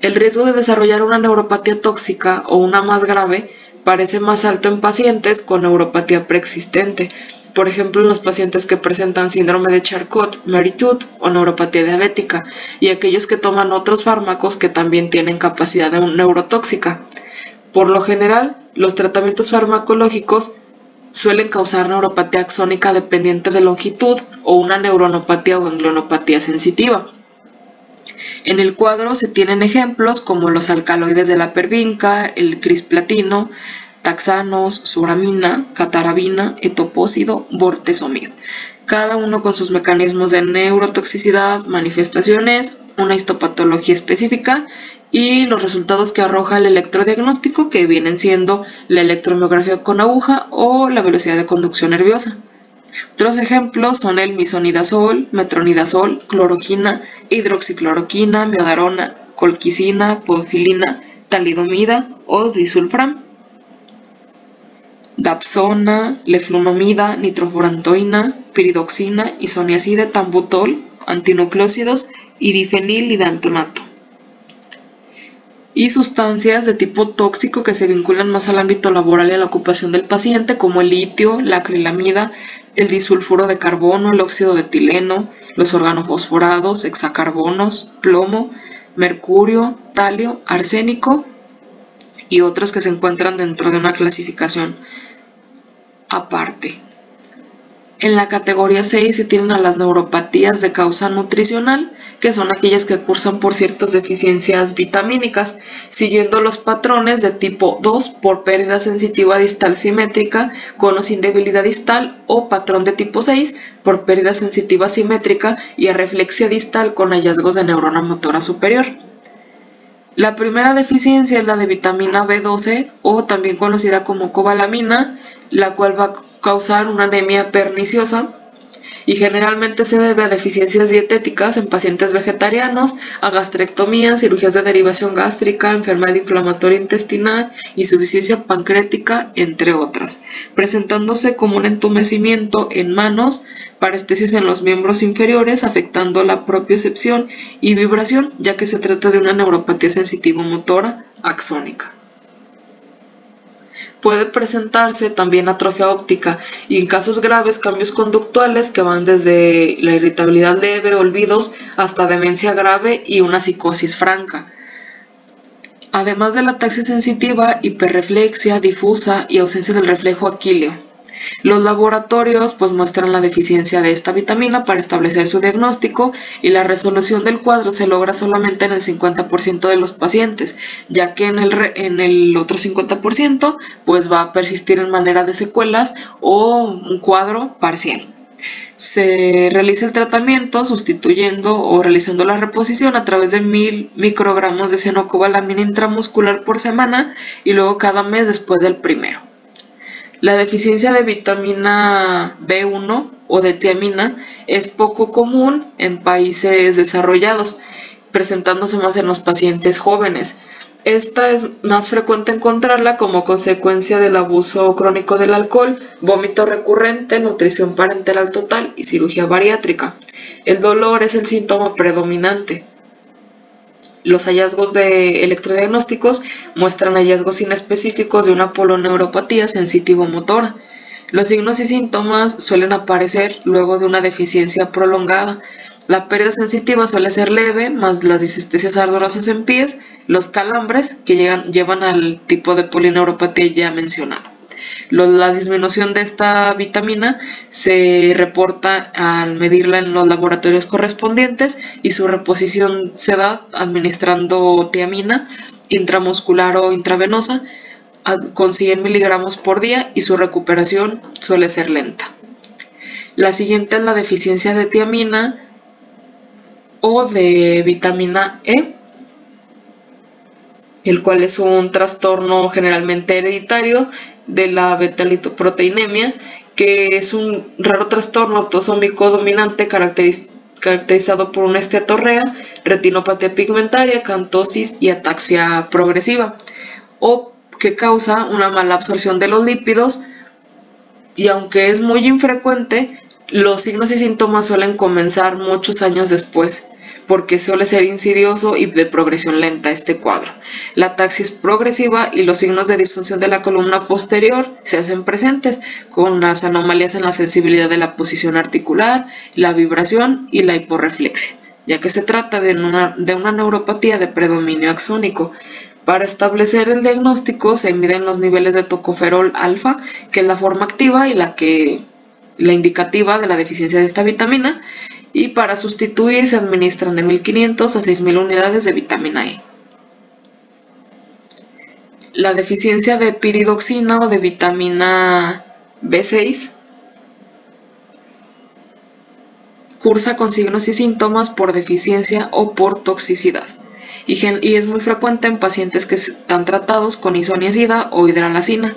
El riesgo de desarrollar una neuropatía tóxica o una más grave parece más alto en pacientes con neuropatía preexistente, por ejemplo en los pacientes que presentan síndrome de Charcot, Marie-Tooth o neuropatía diabética, y aquellos que toman otros fármacos que también tienen capacidad neurotóxica. Por lo general, los tratamientos farmacológicos suelen causar neuropatía axónica dependiente de longitud o una neuronopatía o ganglionopatía sensitiva. En el cuadro se tienen ejemplos como los alcaloides de la pervinca, el crisplatino, taxanos, suramina, catarabina, etopósido, bortezomib, cada uno con sus mecanismos de neurotoxicidad, manifestaciones, una histopatología específica y los resultados que arroja el electrodiagnóstico que vienen siendo la electromiografía con aguja o la velocidad de conducción nerviosa. Otros ejemplos son el misonidazol, metronidazol, cloroquina, hidroxicloroquina, miodarona, colquicina, podfilina, talidomida o disulfram. Dapsona, leflunomida, nitrofurantoína, piridoxina, isoniazida, tambutol, antinucleósidos y difenilidantonato. Y sustancias de tipo tóxico que se vinculan más al ámbito laboral y a la ocupación del paciente, como el litio, la acrilamida, el disulfuro de carbono, el óxido de etileno, los organofosforados, hexacarbonos, plomo, mercurio, talio, arsénico y otros que se encuentran dentro de una clasificación aparte. En la categoría 6 se tienen a las neuropatías de causa nutricional, que son aquellas que cursan por ciertas deficiencias vitamínicas, siguiendo los patrones de tipo 2 por pérdida sensitiva distal simétrica con o sin debilidad distal o patrón de tipo 6 por pérdida sensitiva simétrica y arreflexia distal con hallazgos de neurona motora superior. La primera deficiencia es la de vitamina B12 o también conocida como cobalamina, la cual va a causar una anemia perniciosa y generalmente se debe a deficiencias dietéticas en pacientes vegetarianos, a gastrectomía, cirugías de derivación gástrica, enfermedad inflamatoria intestinal, insuficiencia pancreática, entre otras, presentándose como un entumecimiento en manos, parestesis en los miembros inferiores, afectando la propiocepción y vibración, ya que se trata de una neuropatía sensitivo-motora axónica. Puede presentarse también atrofia óptica y en casos graves cambios conductuales que van desde la irritabilidad leve, olvidos, hasta demencia grave y una psicosis franca. Además de la taxia sensitiva, hiperreflexia difusa y ausencia del reflejo aquíleo. Los laboratorios pues muestran la deficiencia de esta vitamina para establecer su diagnóstico y la resolución del cuadro se logra solamente en el 50% de los pacientes, ya que en el, otro 50% pues va a persistir en manera de secuelas o un cuadro parcial. Se realiza el tratamiento sustituyendo o realizando la reposición a través de mil microgramos de cenocobalamina intramuscular por semana y luego cada mes después del primero. La deficiencia de vitamina B1 o de tiamina es poco común en países desarrollados, presentándose más en los pacientes jóvenes. Esta es más frecuente encontrarla como consecuencia del abuso crónico del alcohol, vómito recurrente, nutrición parenteral total y cirugía bariátrica. El dolor es el síntoma predominante. Los hallazgos de electrodiagnósticos muestran hallazgos inespecíficos de una poloneuropatía sensitivo-motora. Los signos y síntomas suelen aparecer luego de una deficiencia prolongada. La pérdida sensitiva suele ser leve, más las disestesias ardorosas en pies, los calambres que llevan al tipo de polineuropatía ya mencionado. La disminución de esta vitamina se reporta al medirla en los laboratorios correspondientes y su reposición se da administrando tiamina intramuscular o intravenosa con 100 miligramos por día y su recuperación suele ser lenta. La siguiente es la deficiencia de tiamina o de vitamina E, el cual es un trastorno generalmente hereditario de la beta-litoproteinemia, que es un raro trastorno autosómico dominante caracterizado por una esteatorrea, retinopatía pigmentaria, cantosis y ataxia progresiva, o que causa una mala absorción de los lípidos y aunque es muy infrecuente, los signos y síntomas suelen comenzar muchos años después porque suele ser insidioso y de progresión lenta este cuadro. La taxis progresiva y los signos de disfunción de la columna posterior se hacen presentes con las anomalías en la sensibilidad de la posición articular, la vibración y la hiporreflexia, ya que se trata de una, de una neuropatía de predominio axónico. Para establecer el diagnóstico se miden los niveles de tocoferol alfa, que es la forma activa y la que la indicativa de la deficiencia de esta vitamina, y para sustituir se administran de 1500 a 6000 unidades de vitamina E. La deficiencia de piridoxina o de vitamina B6 cursa con signos y síntomas por deficiencia o por toxicidad y, es muy frecuente en pacientes que están tratados con isoniazida o hidralacina.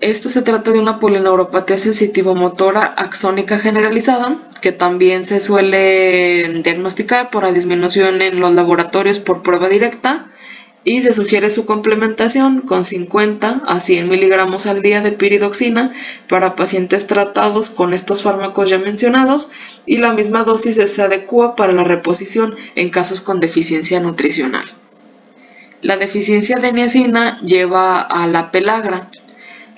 Esto se trata de una polineuropatía sensitivo-motora axónica generalizada, que también se suele diagnosticar por la disminución en los laboratorios por prueba directa y se sugiere su complementación con 50 a 100 miligramos al día de piridoxina para pacientes tratados con estos fármacos ya mencionados y la misma dosis se adecua para la reposición en casos con deficiencia nutricional. La deficiencia de niacina lleva a la pelagra,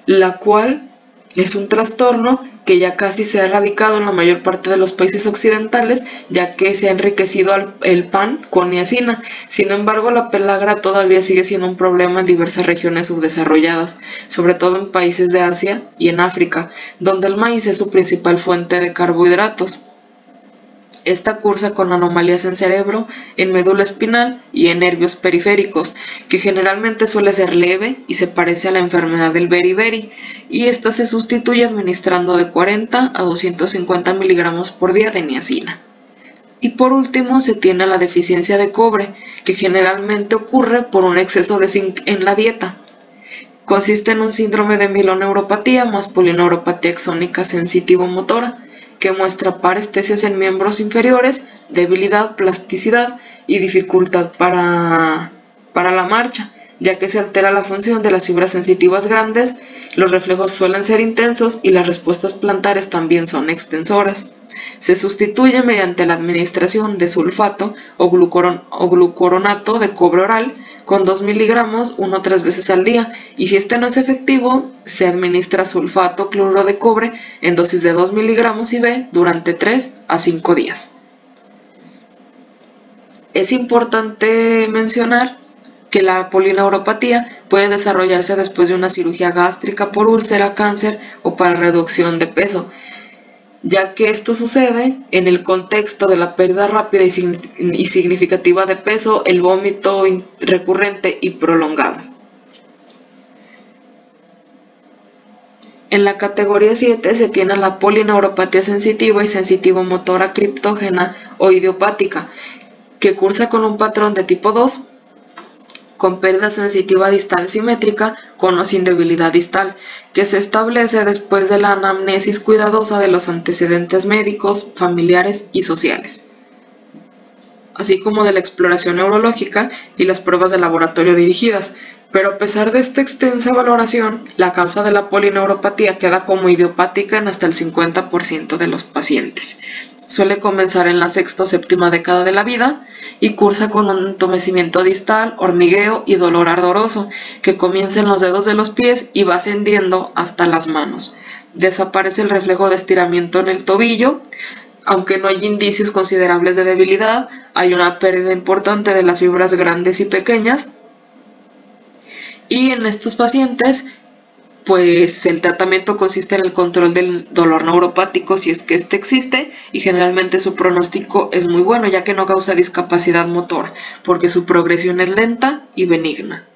la cual es un trastorno que ya casi se ha erradicado en la mayor parte de los países occidentales, ya que se ha enriquecido el pan con niacina. Sin embargo, la pelagra todavía sigue siendo un problema en diversas regiones subdesarrolladas, sobre todo en países de Asia y en África, donde el maíz es su principal fuente de carbohidratos. Esta cursa con anomalías en cerebro, en médula espinal y en nervios periféricos, que generalmente suele ser leve y se parece a la enfermedad del beriberi, y esta se sustituye administrando de 40 a 250 miligramos por día de niacina. Y por último se tiene la deficiencia de cobre, que generalmente ocurre por un exceso de zinc en la dieta. Consiste en un síndrome de miloneuropatía más polineuropatía exónica sensitivo-motora, que muestra parestesias en miembros inferiores, debilidad, plasticidad y dificultad para, para la marcha, ya que se altera la función de las fibras sensitivas grandes, los reflejos suelen ser intensos y las respuestas plantares también son extensoras. Se sustituye mediante la administración de sulfato o, o glucoronato de cobre oral con 2 miligramos 1 o 3 veces al día y si este no es efectivo, se administra sulfato cloruro de cobre en dosis de 2 miligramos IV durante 3 a 5 días. Es importante mencionar que la polineuropatía puede desarrollarse después de una cirugía gástrica por úlcera, cáncer o para reducción de peso ya que esto sucede en el contexto de la pérdida rápida y significativa de peso, el vómito recurrente y prolongado. En la categoría 7 se tiene la polineuropatía sensitiva y sensitivo-motora criptógena o idiopática, que cursa con un patrón de tipo 2 con pérdida sensitiva distal simétrica con o sin debilidad distal, que se establece después de la anamnesis cuidadosa de los antecedentes médicos, familiares y sociales, así como de la exploración neurológica y las pruebas de laboratorio dirigidas. Pero a pesar de esta extensa valoración, la causa de la polineuropatía queda como idiopática en hasta el 50% de los pacientes. Suele comenzar en la sexta o séptima década de la vida y cursa con un entumecimiento distal, hormigueo y dolor ardoroso que comienza en los dedos de los pies y va ascendiendo hasta las manos. Desaparece el reflejo de estiramiento en el tobillo, aunque no hay indicios considerables de debilidad, hay una pérdida importante de las fibras grandes y pequeñas. Y en estos pacientes pues el tratamiento consiste en el control del dolor neuropático si es que éste existe y generalmente su pronóstico es muy bueno ya que no causa discapacidad motora porque su progresión es lenta y benigna.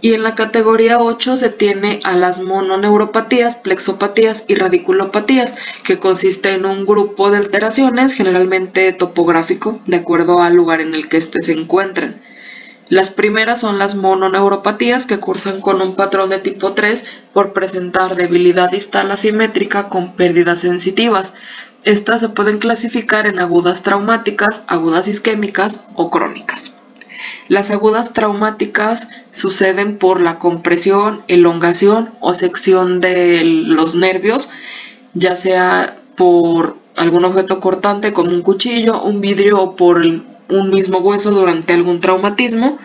Y en la categoría 8 se tiene a las mononeuropatías, plexopatías y radiculopatías, que consiste en un grupo de alteraciones, generalmente topográfico, de acuerdo al lugar en el que éste se encuentren. Las primeras son las mononeuropatías que cursan con un patrón de tipo 3 por presentar debilidad distal asimétrica con pérdidas sensitivas. Estas se pueden clasificar en agudas traumáticas, agudas isquémicas o crónicas. Las agudas traumáticas suceden por la compresión, elongación o sección de los nervios, ya sea por algún objeto cortante como un cuchillo, un vidrio o por un mismo hueso durante algún traumatismo,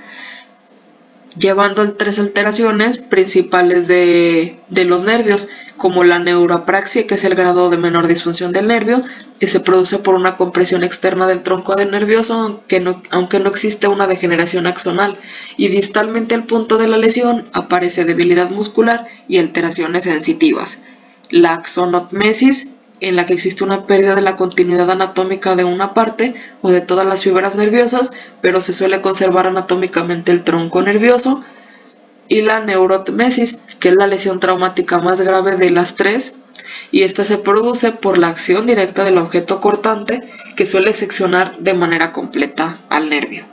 llevando tres alteraciones principales de, los nervios, como la neuropraxia, que es el grado de menor disfunción del nervio, que se produce por una compresión externa del tronco del nervioso, aunque no, aunque no existe una degeneración axonal, y distalmente al punto de la lesión aparece debilidad muscular y alteraciones sensitivas. La axonotmesis en la que existe una pérdida de la continuidad anatómica de una parte o de todas las fibras nerviosas, pero se suele conservar anatómicamente el tronco nervioso, y la neurotmesis, que es la lesión traumática más grave de las tres, y esta se produce por la acción directa del objeto cortante que suele seccionar de manera completa al nervio.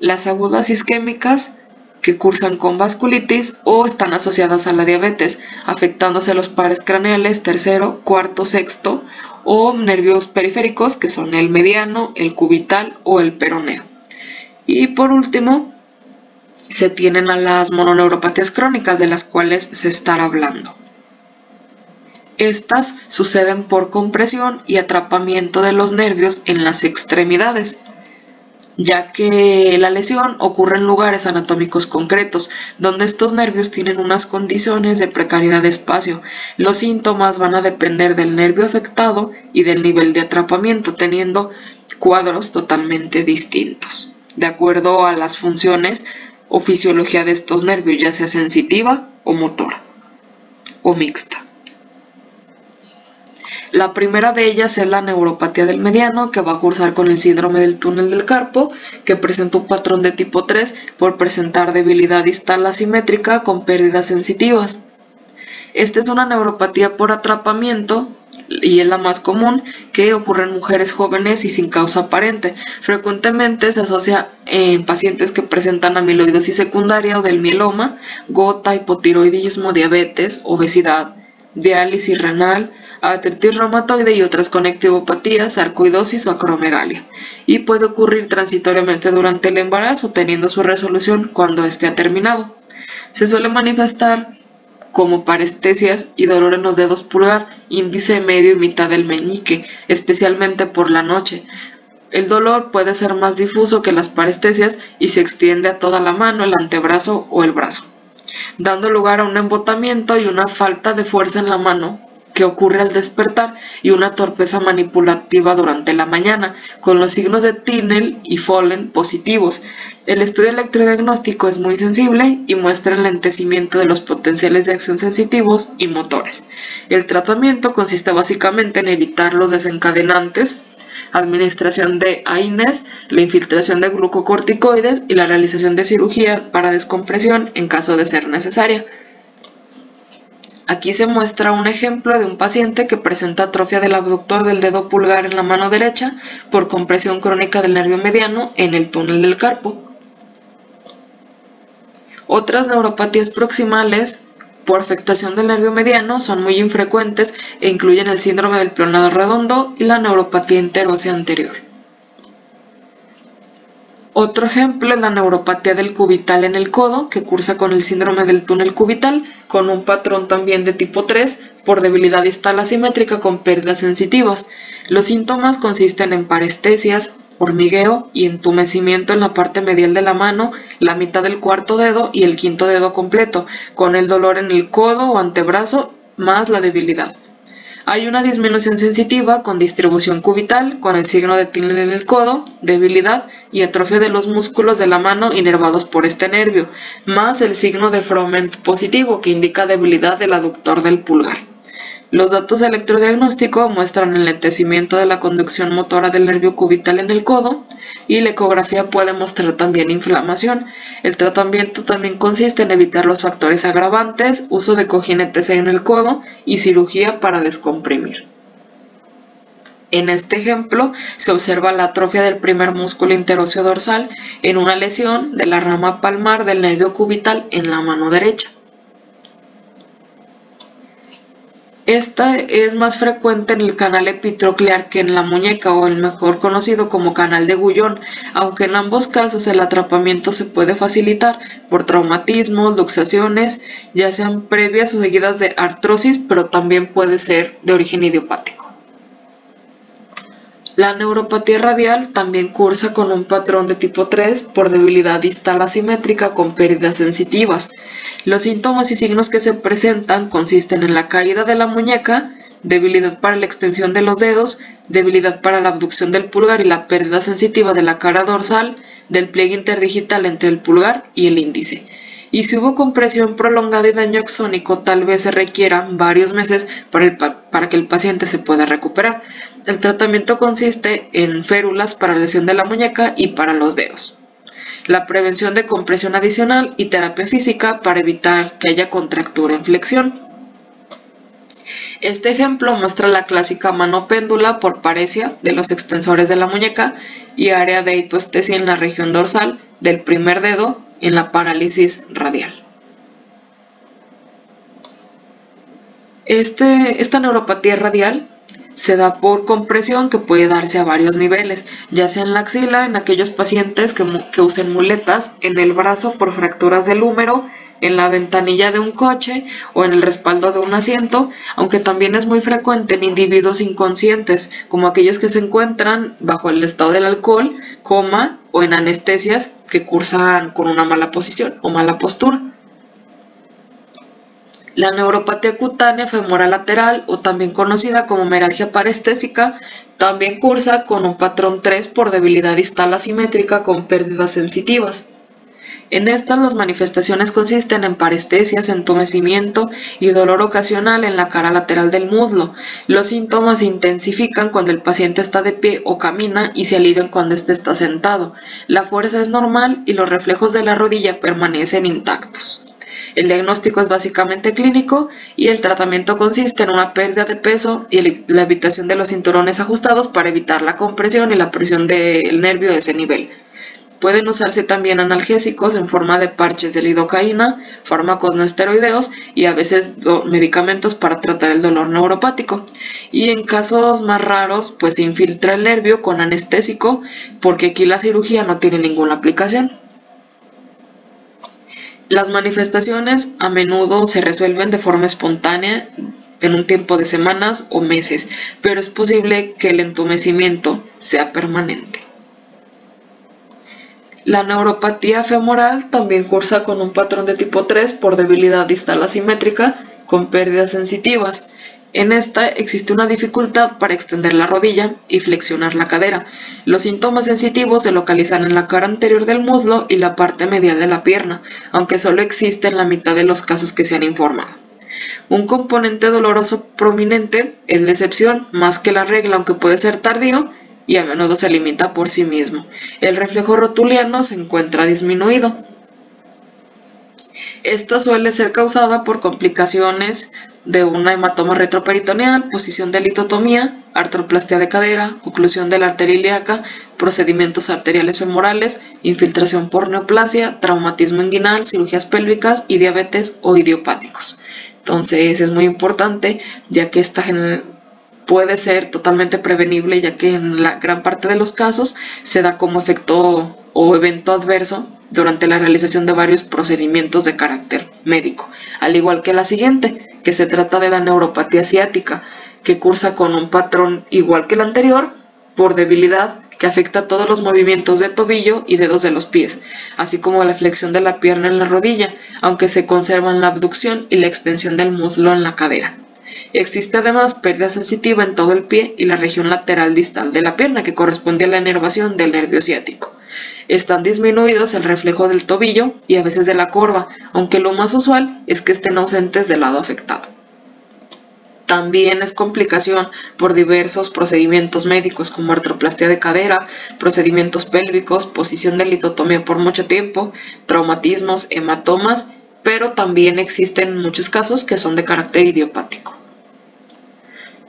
Las agudas isquémicas que cursan con vasculitis o están asociadas a la diabetes, afectándose los pares craneales tercero, cuarto, sexto o nervios periféricos que son el mediano, el cubital o el peroneo. Y por último, se tienen a las mononeuropatías crónicas de las cuales se estará hablando. Estas suceden por compresión y atrapamiento de los nervios en las extremidades, ya que la lesión ocurre en lugares anatómicos concretos, donde estos nervios tienen unas condiciones de precariedad de espacio. Los síntomas van a depender del nervio afectado y del nivel de atrapamiento, teniendo cuadros totalmente distintos, de acuerdo a las funciones o fisiología de estos nervios, ya sea sensitiva o motora o mixta. La primera de ellas es la neuropatía del mediano, que va a cursar con el síndrome del túnel del carpo, que presenta un patrón de tipo 3 por presentar debilidad distal asimétrica con pérdidas sensitivas. Esta es una neuropatía por atrapamiento y es la más común que ocurre en mujeres jóvenes y sin causa aparente. Frecuentemente se asocia en pacientes que presentan amiloidosis secundaria o del mieloma, gota, hipotiroidismo, diabetes, obesidad, diálisis renal, artritis reumatoide y otras conectivopatías, sarcoidosis o acromegalia, y puede ocurrir transitoriamente durante el embarazo, teniendo su resolución cuando esté terminado. Se suele manifestar como parestesias y dolor en los dedos pulgar, índice medio y mitad del meñique, especialmente por la noche. El dolor puede ser más difuso que las parestesias y se extiende a toda la mano, el antebrazo o el brazo, dando lugar a un embotamiento y una falta de fuerza en la mano que ocurre al despertar y una torpeza manipulativa durante la mañana, con los signos de Tinel y Follen positivos. El estudio electrodiagnóstico es muy sensible y muestra el lentecimiento de los potenciales de acción sensitivos y motores. El tratamiento consiste básicamente en evitar los desencadenantes, administración de AINES, la infiltración de glucocorticoides y la realización de cirugía para descompresión en caso de ser necesaria. Aquí se muestra un ejemplo de un paciente que presenta atrofia del abductor del dedo pulgar en la mano derecha por compresión crónica del nervio mediano en el túnel del carpo. Otras neuropatías proximales por afectación del nervio mediano son muy infrecuentes e incluyen el síndrome del plonado redondo y la neuropatía interósea anterior. Otro ejemplo es la neuropatía del cubital en el codo, que cursa con el síndrome del túnel cubital, con un patrón también de tipo 3 por debilidad distal asimétrica con pérdidas sensitivas. Los síntomas consisten en parestesias, hormigueo y entumecimiento en la parte medial de la mano, la mitad del cuarto dedo y el quinto dedo completo, con el dolor en el codo o antebrazo más la debilidad. Hay una disminución sensitiva con distribución cubital, con el signo de tilde en el codo, debilidad y atrofia de los músculos de la mano inervados por este nervio, más el signo de Froment positivo que indica debilidad del aductor del pulgar. Los datos electrodiagnósticos muestran el lentecimiento de la conducción motora del nervio cubital en el codo y la ecografía puede mostrar también inflamación. El tratamiento también consiste en evitar los factores agravantes, uso de cojinetes en el codo y cirugía para descomprimir. En este ejemplo se observa la atrofia del primer músculo interóseo dorsal en una lesión de la rama palmar del nervio cubital en la mano derecha. Esta es más frecuente en el canal epitroclear que en la muñeca o el mejor conocido como canal de Gullón, aunque en ambos casos el atrapamiento se puede facilitar por traumatismos, luxaciones, ya sean previas o seguidas de artrosis, pero también puede ser de origen idiopático. La neuropatía radial también cursa con un patrón de tipo 3 por debilidad distal asimétrica con pérdidas sensitivas. Los síntomas y signos que se presentan consisten en la caída de la muñeca, debilidad para la extensión de los dedos, debilidad para la abducción del pulgar y la pérdida sensitiva de la cara dorsal, del pliegue interdigital entre el pulgar y el índice. Y si hubo compresión prolongada y daño axónico, tal vez se requieran varios meses para, para que el paciente se pueda recuperar. El tratamiento consiste en férulas para lesión de la muñeca y para los dedos. La prevención de compresión adicional y terapia física para evitar que haya contractura en flexión. Este ejemplo muestra la clásica mano péndula por parecia de los extensores de la muñeca y área de hipoestesia en la región dorsal del primer dedo en la parálisis radial. Este, esta neuropatía radial se da por compresión que puede darse a varios niveles, ya sea en la axila, en aquellos pacientes que, que usen muletas, en el brazo por fracturas del húmero, en la ventanilla de un coche o en el respaldo de un asiento, aunque también es muy frecuente en individuos inconscientes, como aquellos que se encuentran bajo el estado del alcohol, coma o en anestesias que cursan con una mala posición o mala postura. La neuropatía cutánea femoral lateral, o también conocida como meralgia parestésica, también cursa con un patrón 3 por debilidad distal asimétrica con pérdidas sensitivas. En estas las manifestaciones consisten en parestesias, entumecimiento y dolor ocasional en la cara lateral del muslo. Los síntomas se intensifican cuando el paciente está de pie o camina y se alivian cuando éste está sentado. La fuerza es normal y los reflejos de la rodilla permanecen intactos. El diagnóstico es básicamente clínico y el tratamiento consiste en una pérdida de peso y la evitación de los cinturones ajustados para evitar la compresión y la presión del nervio a ese nivel. Pueden usarse también analgésicos en forma de parches de lidocaína, fármacos no esteroideos y a veces medicamentos para tratar el dolor neuropático. Y en casos más raros, pues se infiltra el nervio con anestésico porque aquí la cirugía no tiene ninguna aplicación. Las manifestaciones a menudo se resuelven de forma espontánea en un tiempo de semanas o meses, pero es posible que el entumecimiento sea permanente. La neuropatía femoral también cursa con un patrón de tipo 3 por debilidad distal asimétrica con pérdidas sensitivas. En esta existe una dificultad para extender la rodilla y flexionar la cadera. Los síntomas sensitivos se localizan en la cara anterior del muslo y la parte medial de la pierna, aunque solo existe en la mitad de los casos que se han informado. Un componente doloroso prominente es la excepción, más que la regla, aunque puede ser tardío y a menudo se limita por sí mismo. El reflejo rotuliano se encuentra disminuido. Esta suele ser causada por complicaciones de una hematoma retroperitoneal, posición de litotomía, artroplastia de cadera, oclusión de la arteria ilíaca, procedimientos arteriales femorales, infiltración por neoplasia, traumatismo inguinal, cirugías pélvicas y diabetes o idiopáticos. Entonces es muy importante ya que esta puede ser totalmente prevenible ya que en la gran parte de los casos se da como efecto o evento adverso durante la realización de varios procedimientos de carácter médico, al igual que la siguiente, que se trata de la neuropatía asiática, que cursa con un patrón igual que el anterior, por debilidad que afecta todos los movimientos de tobillo y dedos de los pies, así como la flexión de la pierna en la rodilla, aunque se conservan la abducción y la extensión del muslo en la cadera. Existe además pérdida sensitiva en todo el pie y la región lateral distal de la pierna que corresponde a la inervación del nervio ciático. Están disminuidos el reflejo del tobillo y a veces de la corva, aunque lo más usual es que estén ausentes del lado afectado. También es complicación por diversos procedimientos médicos como artroplastia de cadera, procedimientos pélvicos, posición de litotomía por mucho tiempo, traumatismos, hematomas, pero también existen muchos casos que son de carácter idiopático.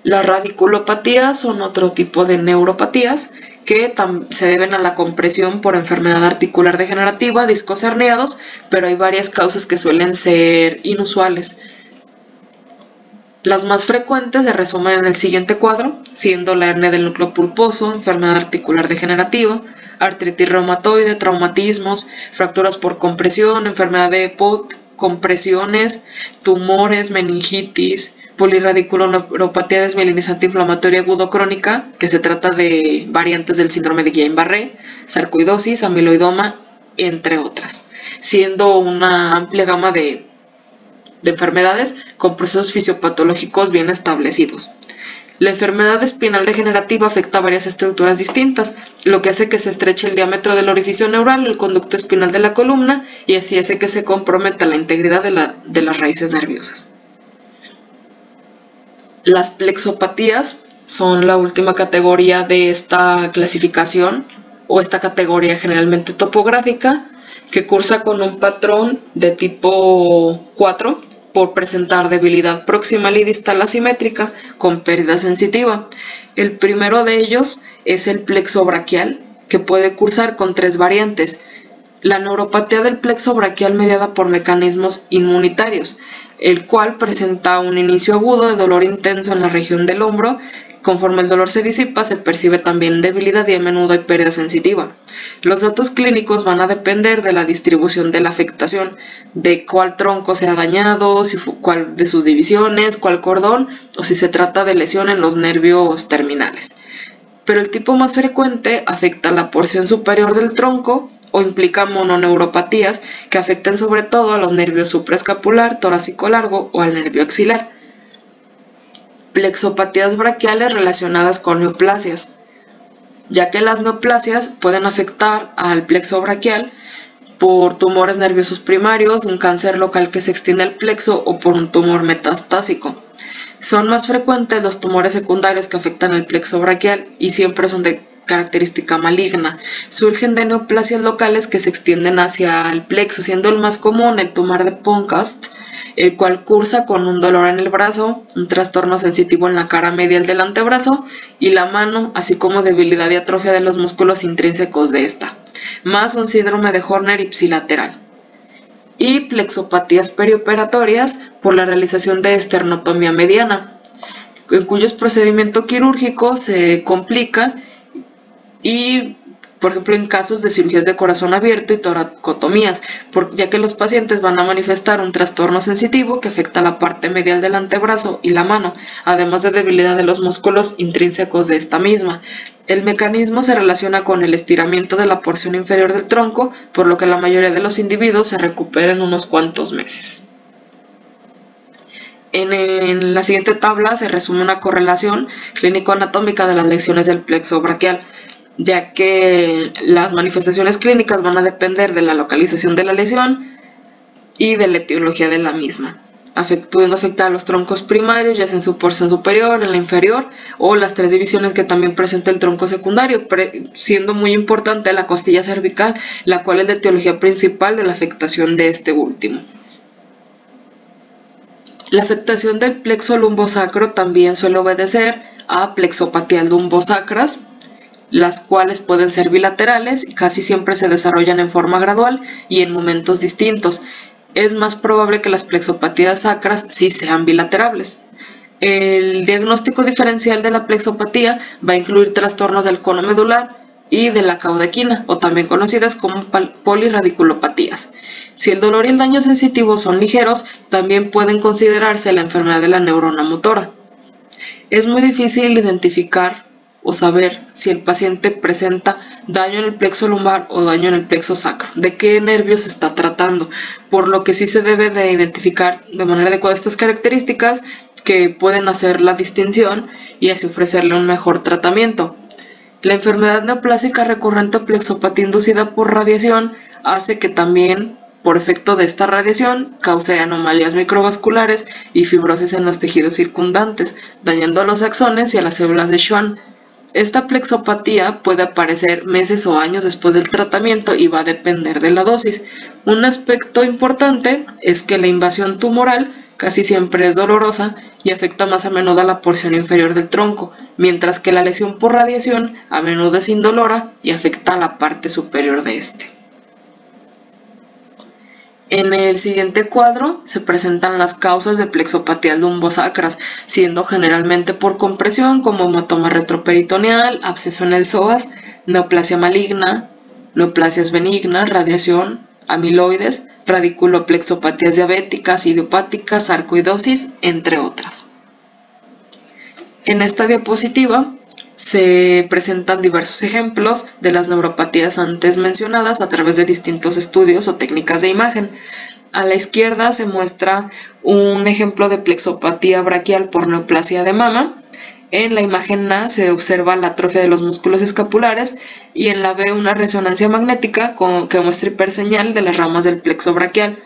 Las radiculopatías son otro tipo de neuropatías que se deben a la compresión por enfermedad articular degenerativa, discos herniados, pero hay varias causas que suelen ser inusuales. Las más frecuentes se resumen en el siguiente cuadro, siendo la hernia del núcleo pulposo, enfermedad articular degenerativa, artritis reumatoide, traumatismos, fracturas por compresión, enfermedad de POT, compresiones, tumores, meningitis, polirradiculoneuropatía desmielinizante inflamatoria agudo crónica, que se trata de variantes del síndrome de Guillain-Barré, sarcoidosis, amiloidoma, entre otras, siendo una amplia gama de, de enfermedades con procesos fisiopatológicos bien establecidos. La enfermedad espinal degenerativa afecta a varias estructuras distintas, lo que hace que se estreche el diámetro del orificio neural, el conducto espinal de la columna, y así hace que se comprometa la integridad de, de las raíces nerviosas. Las plexopatías son la última categoría de esta clasificación o esta categoría generalmente topográfica que cursa con un patrón de tipo 4 por presentar debilidad proximal y distal asimétrica con pérdida sensitiva. El primero de ellos es el plexo braquial que puede cursar con tres variantes, La neuropatía del plexo braquial mediada por mecanismos inmunitarios, el cual presenta un inicio agudo de dolor intenso en la región del hombro. Conforme el dolor se disipa, se percibe también debilidad y a menudo hay pérdida sensitiva. Los datos clínicos van a depender de la distribución de la afectación, de cuál tronco se ha dañado, si cuál de sus divisiones, cuál cordón o si se trata de lesión en los nervios terminales. Pero el tipo más frecuente afecta la porción superior del tronco o implica mononeuropatías que afectan sobre todo a los nervios supraescapular, torácico largo o al nervio axilar. Plexopatías braquiales relacionadas con neoplasias, ya que las neoplasias pueden afectar al plexo braquial por tumores nerviosos primarios, un cáncer local que se extiende al plexo o por un tumor metastásico. Son más frecuentes los tumores secundarios que afectan al plexo braquial y siempre son de característica maligna. Surgen de neoplasias locales que se extienden hacia el plexo, siendo el más común el tumor de Poncast, el cual cursa con un dolor en el brazo, un trastorno sensitivo en la cara medial del antebrazo y la mano, así como debilidad y atrofia de los músculos intrínsecos de esta, más un síndrome de Horner ipsilateral. Y plexopatías perioperatorias por la realización de esternotomía mediana, en cuyos procedimiento quirúrgico se complica y por ejemplo en casos de cirugías de corazón abierto y toracotomías, ya que los pacientes van a manifestar un trastorno sensitivo que afecta la parte medial del antebrazo y la mano, además de debilidad de los músculos intrínsecos de esta misma. El mecanismo se relaciona con el estiramiento de la porción inferior del tronco, por lo que la mayoría de los individuos se recuperan en unos cuantos meses. En, en, la siguiente tabla se resume una correlación clínico-anatómica de las lesiones del plexo braquial ya que las manifestaciones clínicas van a depender de la localización de la lesión y de la etiología de la misma, pudiendo afectar a los troncos primarios, ya sea en su porción superior, en la inferior, o las tres divisiones que también presenta el tronco secundario, siendo muy importante la costilla cervical, la cual es la etiología principal de la afectación de este último. La afectación del plexo lumbosacro también suele obedecer a plexopatía lumbosacras, las cuales pueden ser bilaterales y casi siempre se desarrollan en forma gradual y en momentos distintos. Es más probable que las plexopatías sacras sí sean bilaterables. El diagnóstico diferencial de la plexopatía va a incluir trastornos del cono medular y de la caudequina, o también conocidas como poliradiculopatías. Si el dolor y el daño sensitivo son ligeros, también pueden considerarse la enfermedad de la neurona motora. Es muy difícil identificar o saber si el paciente presenta daño en el plexo lumbar o daño en el plexo sacro, de qué nervios se está tratando, por lo que sí se debe de identificar de manera adecuada estas características que pueden hacer la distinción y así ofrecerle un mejor tratamiento. La enfermedad neoplásica recurrente o plexopatía inducida por radiación hace que también por efecto de esta radiación cause anomalías microvasculares y fibrosis en los tejidos circundantes, dañando a los axones y a las células de Schwann, esta plexopatía puede aparecer meses o años después del tratamiento y va a depender de la dosis. Un aspecto importante es que la invasión tumoral casi siempre es dolorosa y afecta más a menudo a la porción inferior del tronco, mientras que la lesión por radiación a menudo es indolora y afecta a la parte superior de este. En el siguiente cuadro se presentan las causas de plexopatía lumbosacras, siendo generalmente por compresión como hematoma retroperitoneal, absceso en el psoas, neoplasia maligna, neoplasias benignas, radiación, amiloides, radiculoplexopatías diabéticas, idiopáticas, sarcoidosis, entre otras. En esta diapositiva se presentan diversos ejemplos de las neuropatías antes mencionadas a través de distintos estudios o técnicas de imagen. A la izquierda se muestra un ejemplo de plexopatía braquial por neoplasia de mama. En la imagen A se observa la atrofia de los músculos escapulares y en la B una resonancia magnética que muestra hiperseñal de las ramas del plexo braquial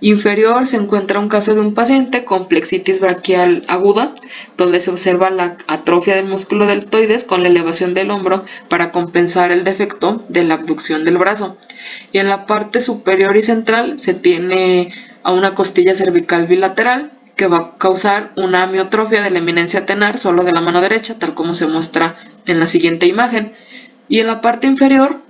inferior se encuentra un caso de un paciente con plexitis braquial aguda, donde se observa la atrofia del músculo deltoides con la elevación del hombro para compensar el defecto de la abducción del brazo. Y en la parte superior y central se tiene a una costilla cervical bilateral que va a causar una amiotrofia de la eminencia tenar solo de la mano derecha, tal como se muestra en la siguiente imagen. Y en la parte inferior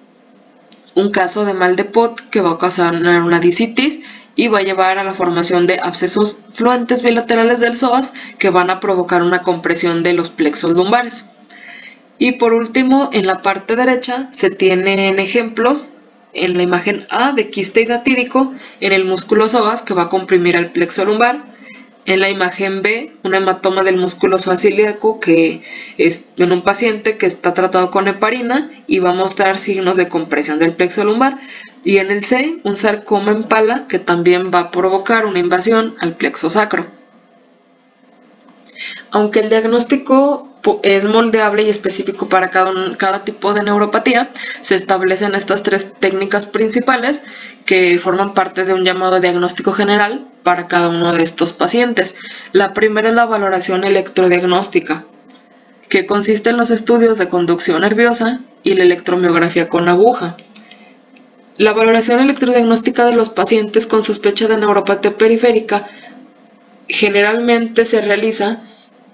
un caso de mal de pot que va a ocasionar una disitis y va a llevar a la formación de abscesos fluentes bilaterales del psoas que van a provocar una compresión de los plexos lumbares. Y por último, en la parte derecha se tienen ejemplos en la imagen A de quiste hidatídico en el músculo psoas que va a comprimir al plexo lumbar. En la imagen B, un hematoma del músculo psoas que es en un paciente que está tratado con heparina y va a mostrar signos de compresión del plexo lumbar. Y en el C, un sarcoma en pala que también va a provocar una invasión al plexo sacro. Aunque el diagnóstico es moldeable y específico para cada, cada, tipo de neuropatía, se establecen estas tres técnicas principales que forman parte de un llamado diagnóstico general para cada uno de estos pacientes. La primera es la valoración electrodiagnóstica, que consiste en los estudios de conducción nerviosa y la electromiografía con aguja. La valoración electrodiagnóstica de los pacientes con sospecha de neuropatía periférica generalmente se realiza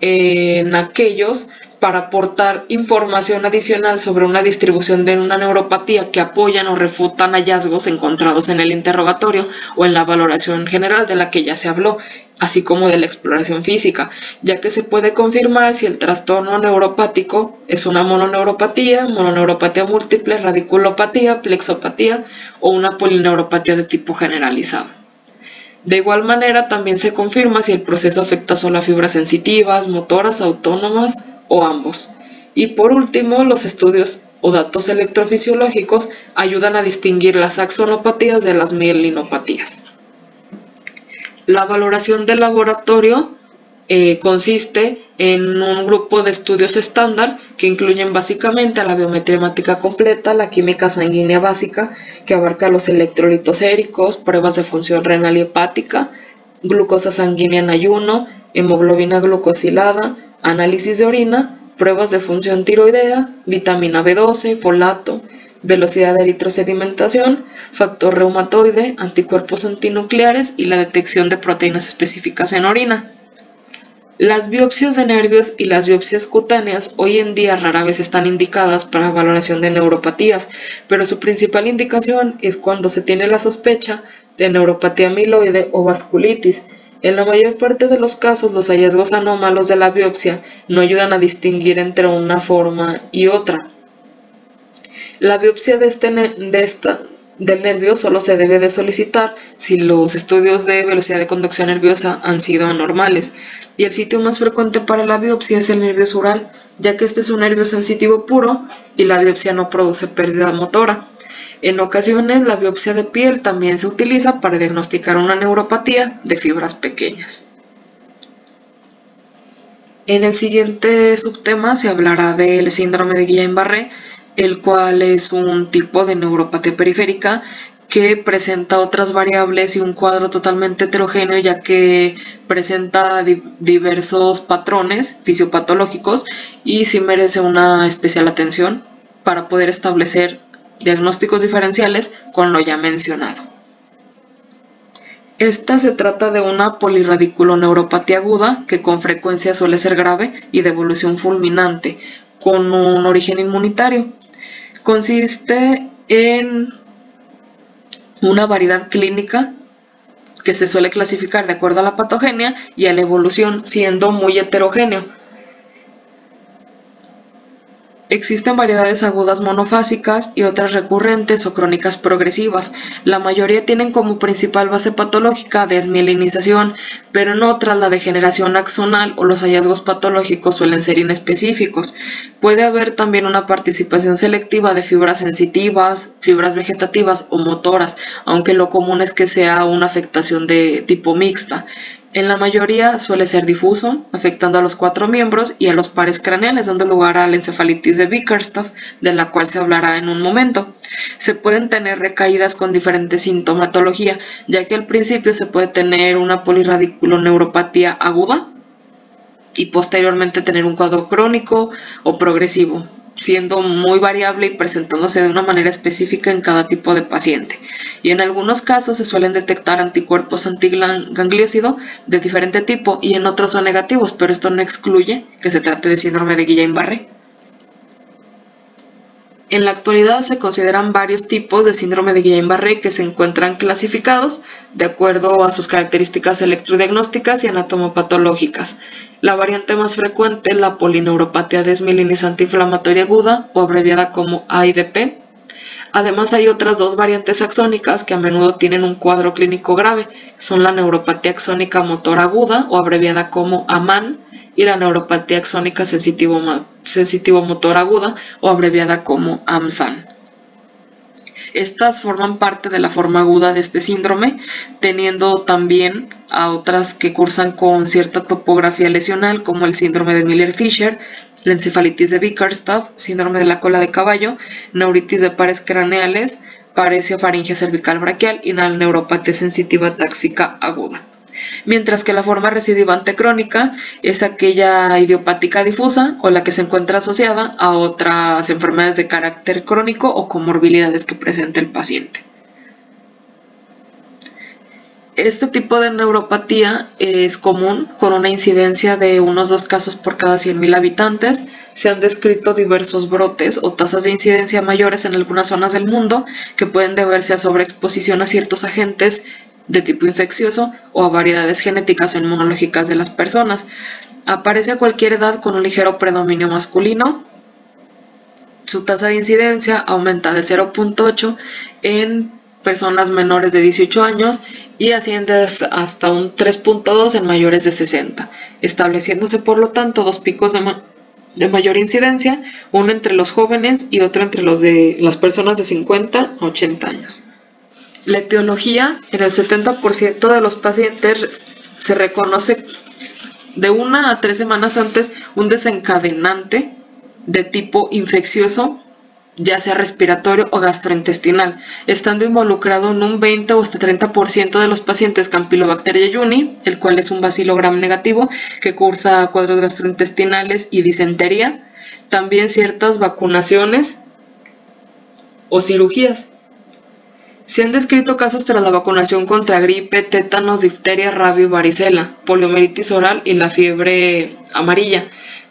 en aquellos para aportar información adicional sobre una distribución de una neuropatía que apoyan o refutan hallazgos encontrados en el interrogatorio o en la valoración general de la que ya se habló, así como de la exploración física, ya que se puede confirmar si el trastorno neuropático es una mononeuropatía, mononeuropatía múltiple, radiculopatía, plexopatía o una polineuropatía de tipo generalizado. De igual manera, también se confirma si el proceso afecta solo a fibras sensitivas, motoras, autónomas o ambos. Y por último, los estudios o datos electrofisiológicos ayudan a distinguir las axonopatías de las mielinopatías. La valoración del laboratorio eh, consiste en un grupo de estudios estándar que incluyen básicamente la biometría completa, la química sanguínea básica, que abarca los electrolitos séricos, pruebas de función renal y hepática, glucosa sanguínea en ayuno, hemoglobina glucosilada, análisis de orina, pruebas de función tiroidea, vitamina B12, folato, velocidad de eritrosedimentación, factor reumatoide, anticuerpos antinucleares y la detección de proteínas específicas en orina. Las biopsias de nervios y las biopsias cutáneas hoy en día rara vez están indicadas para valoración de neuropatías, pero su principal indicación es cuando se tiene la sospecha de neuropatía amiloide o vasculitis. En la mayor parte de los casos, los hallazgos anómalos de la biopsia no ayudan a distinguir entre una forma y otra. La biopsia de, este, de esta, del nervio solo se debe de solicitar si los estudios de velocidad de conducción nerviosa han sido anormales y el sitio más frecuente para la biopsia es el nervio sural, ya que este es un nervio sensitivo puro y la biopsia no produce pérdida motora. En ocasiones la biopsia de piel también se utiliza para diagnosticar una neuropatía de fibras pequeñas. En el siguiente subtema se hablará del síndrome de Guillain-Barré, el cual es un tipo de neuropatía periférica que presenta otras variables y un cuadro totalmente heterogéneo ya que presenta diversos patrones fisiopatológicos y sí merece una especial atención para poder establecer diagnósticos diferenciales con lo ya mencionado. Esta se trata de una polirradiculoneuropatía aguda que con frecuencia suele ser grave y de evolución fulminante, con un origen inmunitario. Consiste en una variedad clínica que se suele clasificar de acuerdo a la patogenia y a la evolución siendo muy heterogéneo. Existen variedades agudas monofásicas y otras recurrentes o crónicas progresivas. La mayoría tienen como principal base patológica desmielinización, pero en otras la degeneración axonal o los hallazgos patológicos suelen ser inespecíficos. Puede haber también una participación selectiva de fibras sensitivas, fibras vegetativas o motoras, aunque lo común es que sea una afectación de tipo mixta. En la mayoría suele ser difuso, afectando a los cuatro miembros y a los pares craneales, dando lugar a la encefalitis de Bickerstaff, de la cual se hablará en un momento. Se pueden tener recaídas con diferente sintomatología, ya que al principio se puede tener una polirradiculoneuropatía aguda y posteriormente tener un cuadro crónico o progresivo, siendo muy variable y presentándose de una manera específica en cada tipo de paciente. Y en algunos casos se suelen detectar anticuerpos antigangliósido de diferente tipo y en otros son negativos, pero esto no excluye que se trate de síndrome de Guillain-Barré. En la actualidad se consideran varios tipos de síndrome de Guillain-Barré que se encuentran clasificados de acuerdo a sus características electrodiagnósticas y anatomopatológicas. La variante más frecuente es la polineuropatía desmielinizante inflamatoria aguda o abreviada como AIDP. Además hay otras dos variantes axónicas que a menudo tienen un cuadro clínico grave, son la neuropatía axónica motor aguda o abreviada como AMAN y la neuropatía axónica sensitivo-motor aguda o abreviada como AMSAN. Estas forman parte de la forma aguda de este síndrome, teniendo también a otras que cursan con cierta topografía lesional, como el síndrome de Miller-Fisher, la encefalitis de Bickerstaff, síndrome de la cola de caballo, neuritis de pares craneales, paresia faringe cervical braquial y la neuropatía sensitiva táxica aguda mientras que la forma recidivante crónica es aquella idiopática difusa o la que se encuentra asociada a otras enfermedades de carácter crónico o comorbilidades que presenta el paciente. Este tipo de neuropatía es común con una incidencia de unos dos casos por cada 100.000 habitantes. Se han descrito diversos brotes o tasas de incidencia mayores en algunas zonas del mundo que pueden deberse a sobreexposición a ciertos agentes de tipo infeccioso o a variedades genéticas o inmunológicas de las personas. Aparece a cualquier edad con un ligero predominio masculino. Su tasa de incidencia aumenta de 0.8 en personas menores de 18 años y asciende hasta un 3.2 en mayores de 60, estableciéndose por lo tanto dos picos de, de, mayor incidencia, uno entre los jóvenes y otro entre los de las personas de 50 a 80 años. La etiología, en el 70% de los pacientes se reconoce de una a tres semanas antes un desencadenante de tipo infeccioso, ya sea respiratorio o gastrointestinal, estando involucrado en un 20 o hasta 30% de los pacientes Campylobacter jejuni, el cual es un bacilo gram negativo que cursa cuadros gastrointestinales y disentería, también ciertas vacunaciones o cirugías. Se han descrito casos tras la vacunación contra gripe, tétanos, difteria, rabia y varicela, poliomielitis oral y la fiebre amarilla,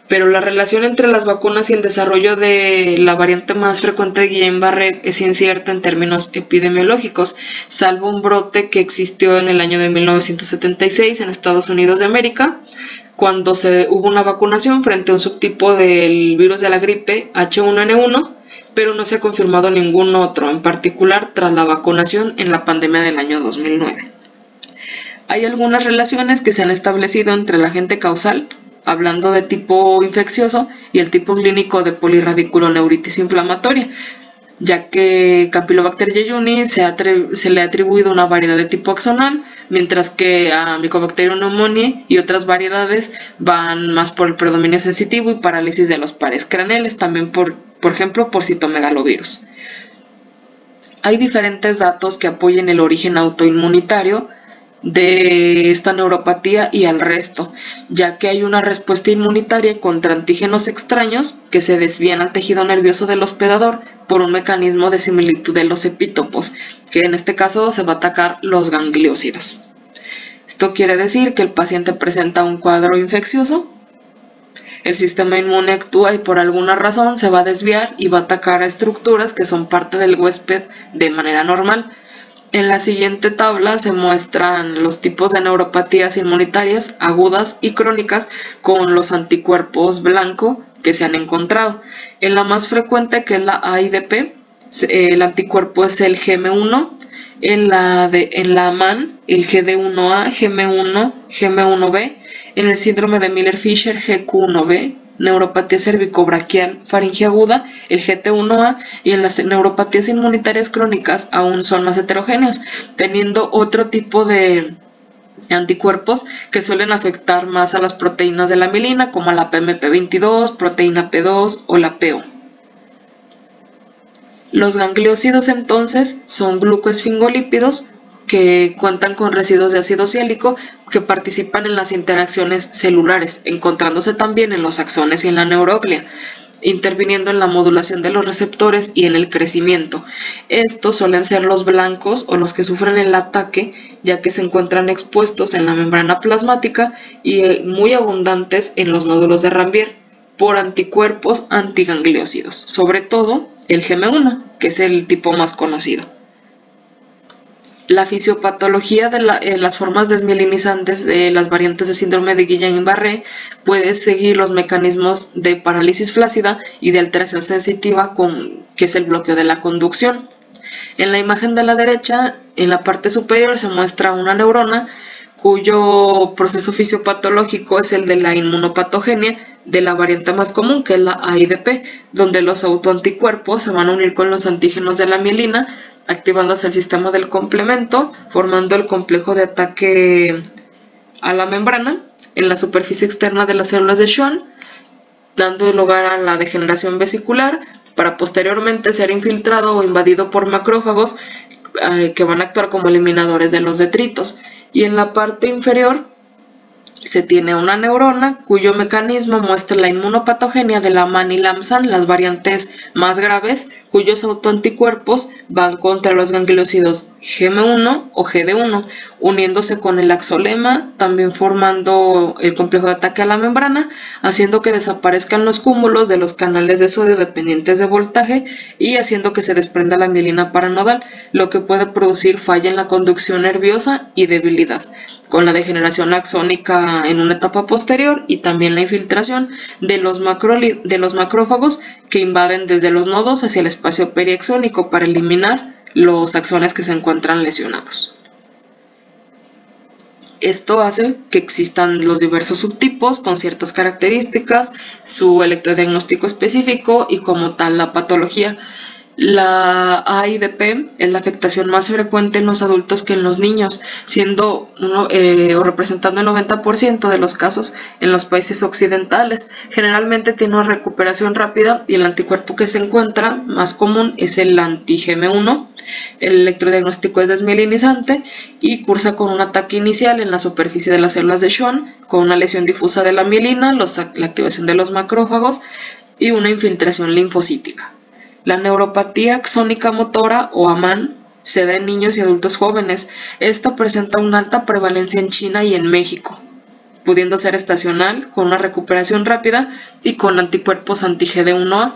pero la relación entre las vacunas y el desarrollo de la variante más frecuente de Guillain-Barré es incierta en términos epidemiológicos, salvo un brote que existió en el año de 1976 en Estados Unidos de América, cuando se hubo una vacunación frente a un subtipo del virus de la gripe H1N1 pero no se ha confirmado ningún otro, en particular tras la vacunación en la pandemia del año 2009. Hay algunas relaciones que se han establecido entre el agente causal, hablando de tipo infeccioso, y el tipo clínico de polirradiculoneuritis inflamatoria, ya que Campylobacter jejuni se, se, le ha atribuido una variedad de tipo axonal, mientras que a Mycobacterium pneumoniae y otras variedades van más por el predominio sensitivo y parálisis de los pares craneales, también por por ejemplo por citomegalovirus. Hay diferentes datos que apoyen el origen autoinmunitario de esta neuropatía y al resto, ya que hay una respuesta inmunitaria contra antígenos extraños que se desvían al tejido nervioso del hospedador por un mecanismo de similitud de los epítopos, que en este caso se va a atacar los gangliósidos. Esto quiere decir que el paciente presenta un cuadro infeccioso el sistema inmune actúa y por alguna razón se va a desviar y va a atacar a estructuras que son parte del huésped de manera normal. En la siguiente tabla se muestran los tipos de neuropatías inmunitarias agudas y crónicas con los anticuerpos blanco que se han encontrado. En la más frecuente, que es la AIDP, el anticuerpo es el GM1, en la, de, en la MAN, el GD1A, GM1, GM1B, en el síndrome de Miller-Fisher GQ1B, neuropatía cervicobraquial faringe aguda, el GT1A, y en las neuropatías inmunitarias crónicas aún son más heterogéneas, teniendo otro tipo de anticuerpos que suelen afectar más a las proteínas de la mielina, como la PMP22, proteína P2 o la PO. Los gangliósidos entonces son glucoesfingolípidos que cuentan con residuos de ácido ciálico que participan en las interacciones celulares, encontrándose también en los axones y en la neuroglia, interviniendo en la modulación de los receptores y en el crecimiento. Estos suelen ser los blancos o los que sufren el ataque, ya que se encuentran expuestos en la membrana plasmática y muy abundantes en los nódulos de Rambier por anticuerpos antigangliósidos, sobre todo el GM1, que es el tipo más conocido. La fisiopatología de eh, las formas desmielinizantes de las variantes de síndrome de Guillain-Barré puede seguir los mecanismos de parálisis flácida y de alteración sensitiva, con, que es el bloqueo de la conducción. En la imagen de la derecha, en la parte superior se muestra una neurona cuyo proceso fisiopatológico es el de la inmunopatogenia de la variante más común, que es la AIDP, donde los autoanticuerpos se van a unir con los antígenos de la mielina activándose el sistema del complemento, formando el complejo de ataque a la membrana en la superficie externa de las células de Schwann, dando lugar a la degeneración vesicular para posteriormente ser infiltrado o invadido por macrófagos eh, que van a actuar como eliminadores de los detritos. Y en la parte inferior se tiene una neurona cuyo mecanismo muestra la inmunopatogenia de la MAN y LAMSAN, las variantes más graves, cuyos autoanticuerpos van contra los gangliosidos GM1 o GD1, uniéndose con el axolema, también formando el complejo de ataque a la membrana, haciendo que desaparezcan los cúmulos de los canales de sodio dependientes de voltaje y haciendo que se desprenda la mielina paranodal, lo que puede producir falla en la conducción nerviosa y debilidad con la degeneración axónica en una etapa posterior y también la infiltración de los, de los macrófagos que invaden desde los nodos hacia el espacio periaxónico para eliminar los axones que se encuentran lesionados. Esto hace que existan los diversos subtipos con ciertas características, su electrodiagnóstico específico y como tal la patología la AIDP es la afectación más frecuente en los adultos que en los niños, siendo uno, eh, o representando el 90% de los casos en los países occidentales. Generalmente tiene una recuperación rápida y el anticuerpo que se encuentra más común es el anti-GM1. El electrodiagnóstico es desmielinizante y cursa con un ataque inicial en la superficie de las células de Schwann, con una lesión difusa de la mielina, la activación de los macrófagos y una infiltración linfocítica. La neuropatía axónica motora o AMAN se da en niños y adultos jóvenes. Esta presenta una alta prevalencia en China y en México, pudiendo ser estacional, con una recuperación rápida y con anticuerpos anti-GD1A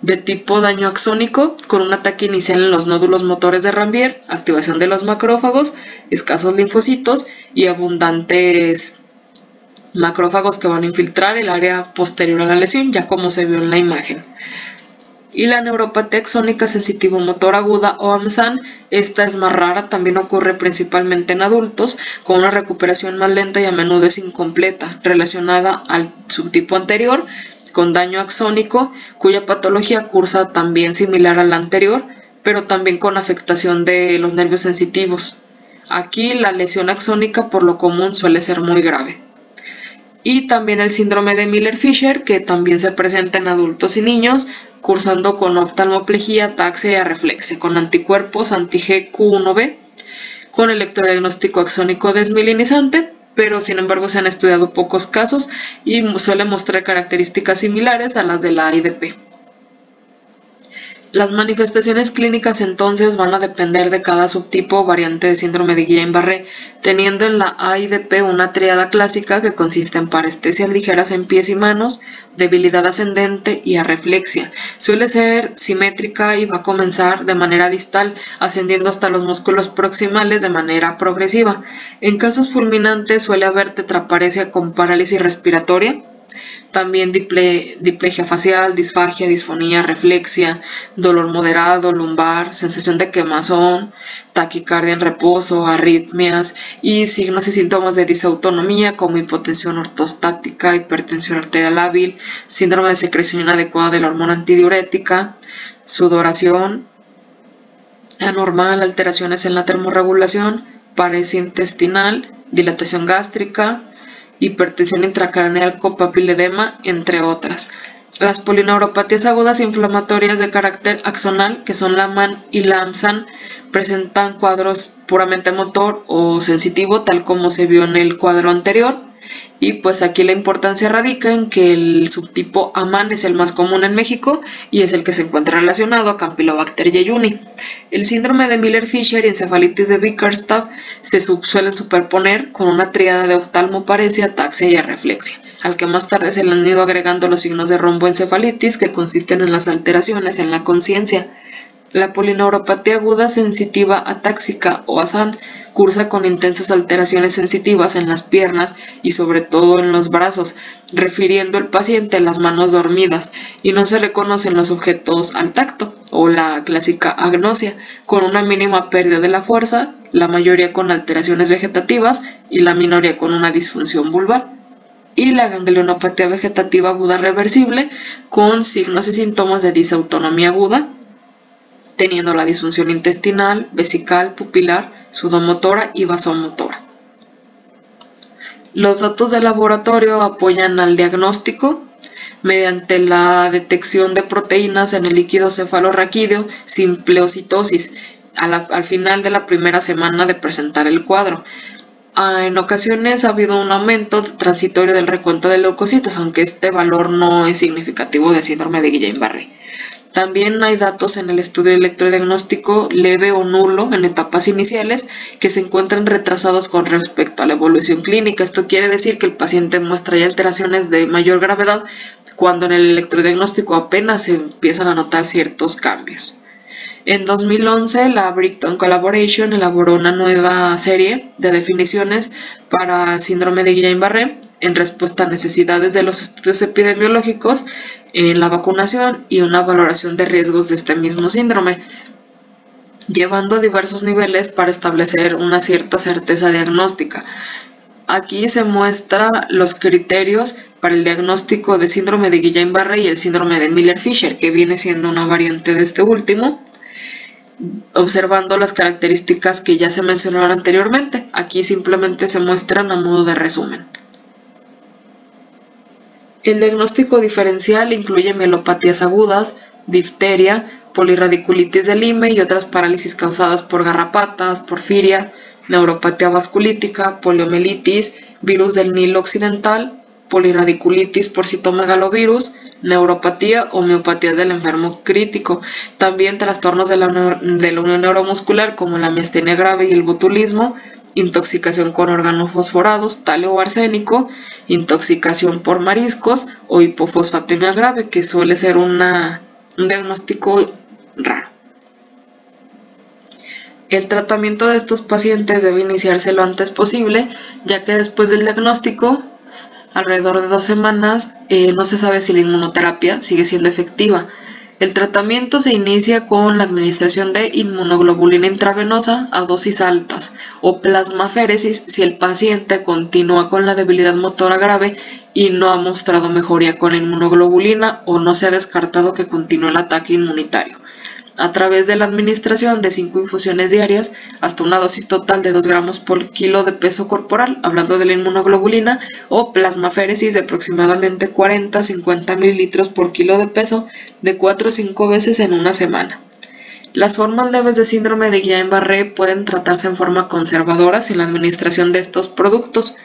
de tipo daño axónico, con un ataque inicial en los nódulos motores de Rambier, activación de los macrófagos, escasos linfocitos y abundantes macrófagos que van a infiltrar el área posterior a la lesión, ya como se vio en la imagen y la neuropatía axónica sensitivo-motor aguda o AMSAN, esta es más rara, también ocurre principalmente en adultos, con una recuperación más lenta y a menudo es incompleta, relacionada al subtipo anterior, con daño axónico, cuya patología cursa también similar a la anterior, pero también con afectación de los nervios sensitivos. Aquí la lesión axónica por lo común suele ser muy grave y también el síndrome de Miller-Fisher, que también se presenta en adultos y niños, cursando con oftalmoplegia, ataxia y arreflexia, con anticuerpos anti-GQ1B, con electrodiagnóstico axónico desmielinizante, pero sin embargo se han estudiado pocos casos y suele mostrar características similares a las de la IDP. Las manifestaciones clínicas entonces van a depender de cada subtipo o variante de síndrome de Guillain-Barré, teniendo en la AIDP una triada clásica que consiste en parestesias ligeras en pies y manos, debilidad ascendente y arreflexia. Suele ser simétrica y va a comenzar de manera distal, ascendiendo hasta los músculos proximales de manera progresiva. En casos fulminantes suele haber tetraparesia con parálisis respiratoria, también diplegia facial, disfagia, disfonía, reflexia, dolor moderado, lumbar, sensación de quemazón, taquicardia en reposo, arritmias y signos y síntomas de disautonomía como hipotensión ortostática, hipertensión arterial hábil, síndrome de secreción inadecuada de la hormona antidiurética, sudoración anormal, alteraciones en la termorregulación, paresia intestinal, dilatación gástrica, hipertensión intracraneal, copapiledema, entre otras. Las polineuropatías agudas inflamatorias de carácter axonal, que son la MAN y la AMSAN, presentan cuadros puramente motor o sensitivo, tal como se vio en el cuadro anterior. Y pues aquí la importancia radica en que el subtipo AMAN es el más común en México y es el que se encuentra relacionado a Campylobacter jejuni. El síndrome de Miller-Fisher y encefalitis de Bickerstaff se suelen superponer con una triada de oftalmoparesia, ataxia y arreflexia. al que más tarde se le han ido agregando los signos de romboencefalitis que consisten en las alteraciones en la conciencia. La polineuropatía aguda sensitiva atáxica o ASAN cursa con intensas alteraciones sensitivas en las piernas y sobre todo en los brazos, refiriendo el paciente a las manos dormidas y no se reconocen los objetos al tacto o la clásica agnosia, con una mínima pérdida de la fuerza, la mayoría con alteraciones vegetativas y la minoría con una disfunción vulvar. Y la ganglionopatía vegetativa aguda reversible con signos y síntomas de disautonomía aguda, teniendo la disfunción intestinal, vesical, pupilar, sudomotora y vasomotora. Los datos de laboratorio apoyan al diagnóstico mediante la detección de proteínas en el líquido cefalorraquídeo sin pleocitosis al final de la primera semana de presentar el cuadro. Ah, en ocasiones ha habido un aumento transitorio del recuento de leucocitos, aunque este valor no es significativo de síndrome de Guillain-Barré. También hay datos en el estudio electrodiagnóstico leve o nulo en etapas iniciales que se encuentran retrasados con respecto a la evolución clínica. Esto quiere decir que el paciente muestra ya alteraciones de mayor gravedad cuando en el electrodiagnóstico apenas se empiezan a notar ciertos cambios. En 2011, la Brighton Collaboration elaboró una nueva serie de definiciones para síndrome de Guillain-Barré en respuesta a necesidades de los estudios epidemiológicos en la vacunación y una valoración de riesgos de este mismo síndrome, llevando a diversos niveles para establecer una cierta certeza diagnóstica. Aquí se muestra los criterios para el diagnóstico de síndrome de Guillain-Barré y el síndrome de Miller-Fisher, que viene siendo una variante de este último, observando las características que ya se mencionaron anteriormente. Aquí simplemente se muestran a modo de resumen. El diagnóstico diferencial incluye mielopatías agudas, difteria, polirradiculitis del Lyme y otras parálisis causadas por garrapatas, porfiria, neuropatía vasculítica, poliomielitis, virus del Nilo Occidental, polirradiculitis por citomegalovirus, neuropatía o miopatías del enfermo crítico. También trastornos de la, de la unión neuromuscular como la miastenia grave y el botulismo, intoxicación con órganos fosforados, tal o arsénico, intoxicación por mariscos o hipofosfatemia grave, que suele ser un diagnóstico raro. El tratamiento de estos pacientes debe iniciarse lo antes posible, ya que después del diagnóstico, alrededor de dos semanas, eh, no se sabe si la inmunoterapia sigue siendo efectiva. El tratamiento se inicia con la administración de inmunoglobulina intravenosa a dosis altas o plasmaféresis si el paciente continúa con la debilidad motora grave y no ha mostrado mejoría con inmunoglobulina o no se ha descartado que continúe el ataque inmunitario a través de la administración de 5 infusiones diarias hasta una dosis total de 2 gramos por kilo de peso corporal, hablando de la inmunoglobulina o plasmaféresis de aproximadamente 40-50 mililitros por kilo de peso de 4 o 5 veces en una semana. Las formas leves de síndrome de Guillain-Barré pueden tratarse en forma conservadora sin la administración de estos productos,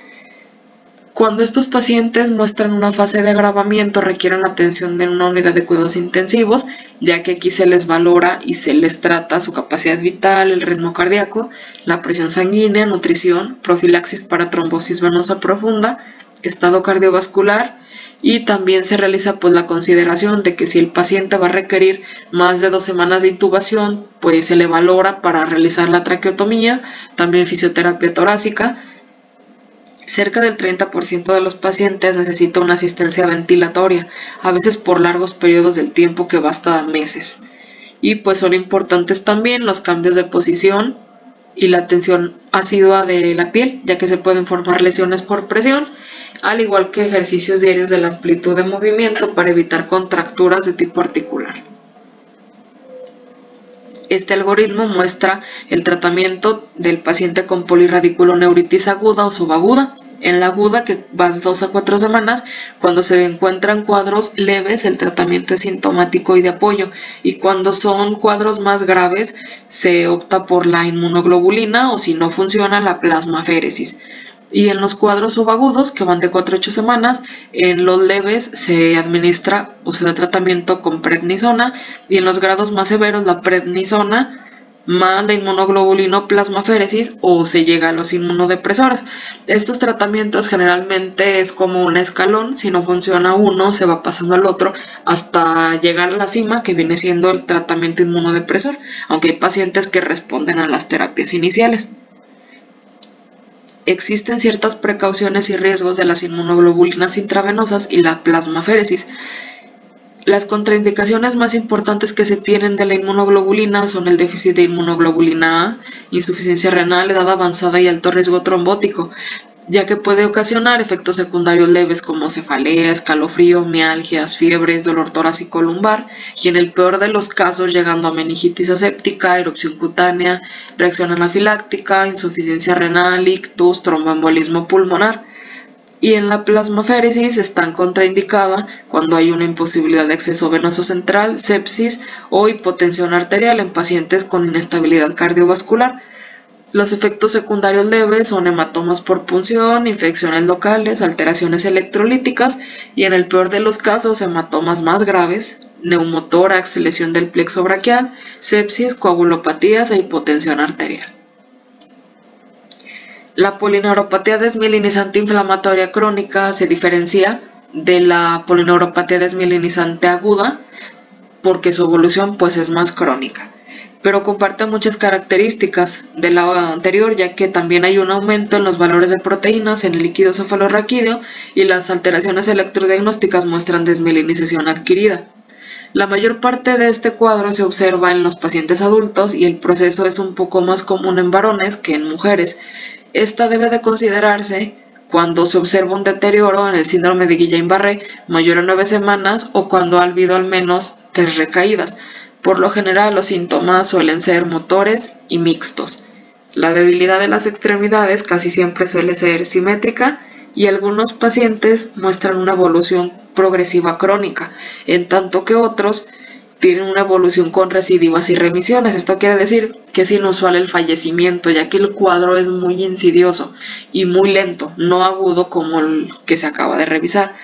cuando estos pacientes muestran una fase de agravamiento requieren atención de una unidad de cuidados intensivos, ya que aquí se les valora y se les trata su capacidad vital, el ritmo cardíaco, la presión sanguínea, nutrición, profilaxis para trombosis venosa profunda, estado cardiovascular y también se realiza pues la consideración de que si el paciente va a requerir más de dos semanas de intubación, pues se le valora para realizar la traqueotomía, también fisioterapia torácica, Cerca del 30% de los pacientes necesita una asistencia ventilatoria, a veces por largos periodos del tiempo que basta meses. Y pues son importantes también los cambios de posición y la tensión asidua de la piel, ya que se pueden formar lesiones por presión, al igual que ejercicios diarios de la amplitud de movimiento para evitar contracturas de tipo articular. Este algoritmo muestra el tratamiento del paciente con polirradiculoneuritis aguda o subaguda. En la aguda, que va de 2 a 4 semanas, cuando se encuentran cuadros leves, el tratamiento es sintomático y de apoyo. Y cuando son cuadros más graves, se opta por la inmunoglobulina o si no funciona, la plasmaféresis. Y en los cuadros subagudos, que van de 4 a 8 semanas, en los leves se administra o se da tratamiento con prednisona y en los grados más severos la prednisona más la inmunoglobulina plasmaféresis o se llega a los inmunodepresores. Estos tratamientos generalmente es como un escalón, si no funciona uno se va pasando al otro hasta llegar a la cima que viene siendo el tratamiento inmunodepresor, aunque hay pacientes que responden a las terapias iniciales. Existen ciertas precauciones y riesgos de las inmunoglobulinas intravenosas y la plasmaféresis. Las contraindicaciones más importantes que se tienen de la inmunoglobulina son el déficit de inmunoglobulina A, insuficiencia renal, edad avanzada y alto riesgo trombótico, ya que puede ocasionar efectos secundarios leves como cefalea, escalofrío, mialgias, fiebres, dolor torácico lumbar y en el peor de los casos llegando a meningitis aséptica, erupción cutánea, reacción anafiláctica, insuficiencia renal, ictus, tromboembolismo pulmonar y en la plasmaféresis están contraindicada cuando hay una imposibilidad de acceso venoso central, sepsis o hipotensión arterial en pacientes con inestabilidad cardiovascular. Los efectos secundarios leves son hematomas por punción, infecciones locales, alteraciones electrolíticas y en el peor de los casos hematomas más graves, neumotórax, lesión del plexo braquial, sepsis, coagulopatías e hipotensión arterial. La polineuropatía desmielinizante inflamatoria crónica se diferencia de la polineuropatía desmielinizante aguda porque su evolución pues es más crónica, pero comparte muchas características de la anterior ya que también hay un aumento en los valores de proteínas en el líquido cefalorraquídeo y las alteraciones electrodiagnósticas muestran desmielinización adquirida. La mayor parte de este cuadro se observa en los pacientes adultos y el proceso es un poco más común en varones que en mujeres, esta debe de considerarse cuando se observa un deterioro en el síndrome de Guillain-Barré mayor a nueve semanas o cuando ha habido al menos tres recaídas. Por lo general los síntomas suelen ser motores y mixtos. La debilidad de las extremidades casi siempre suele ser simétrica y algunos pacientes muestran una evolución progresiva crónica, en tanto que otros tienen una evolución con recidivas y remisiones. Esto quiere decir que es inusual el fallecimiento, ya que el cuadro es muy insidioso y muy lento, no agudo como el que se acaba de revisar.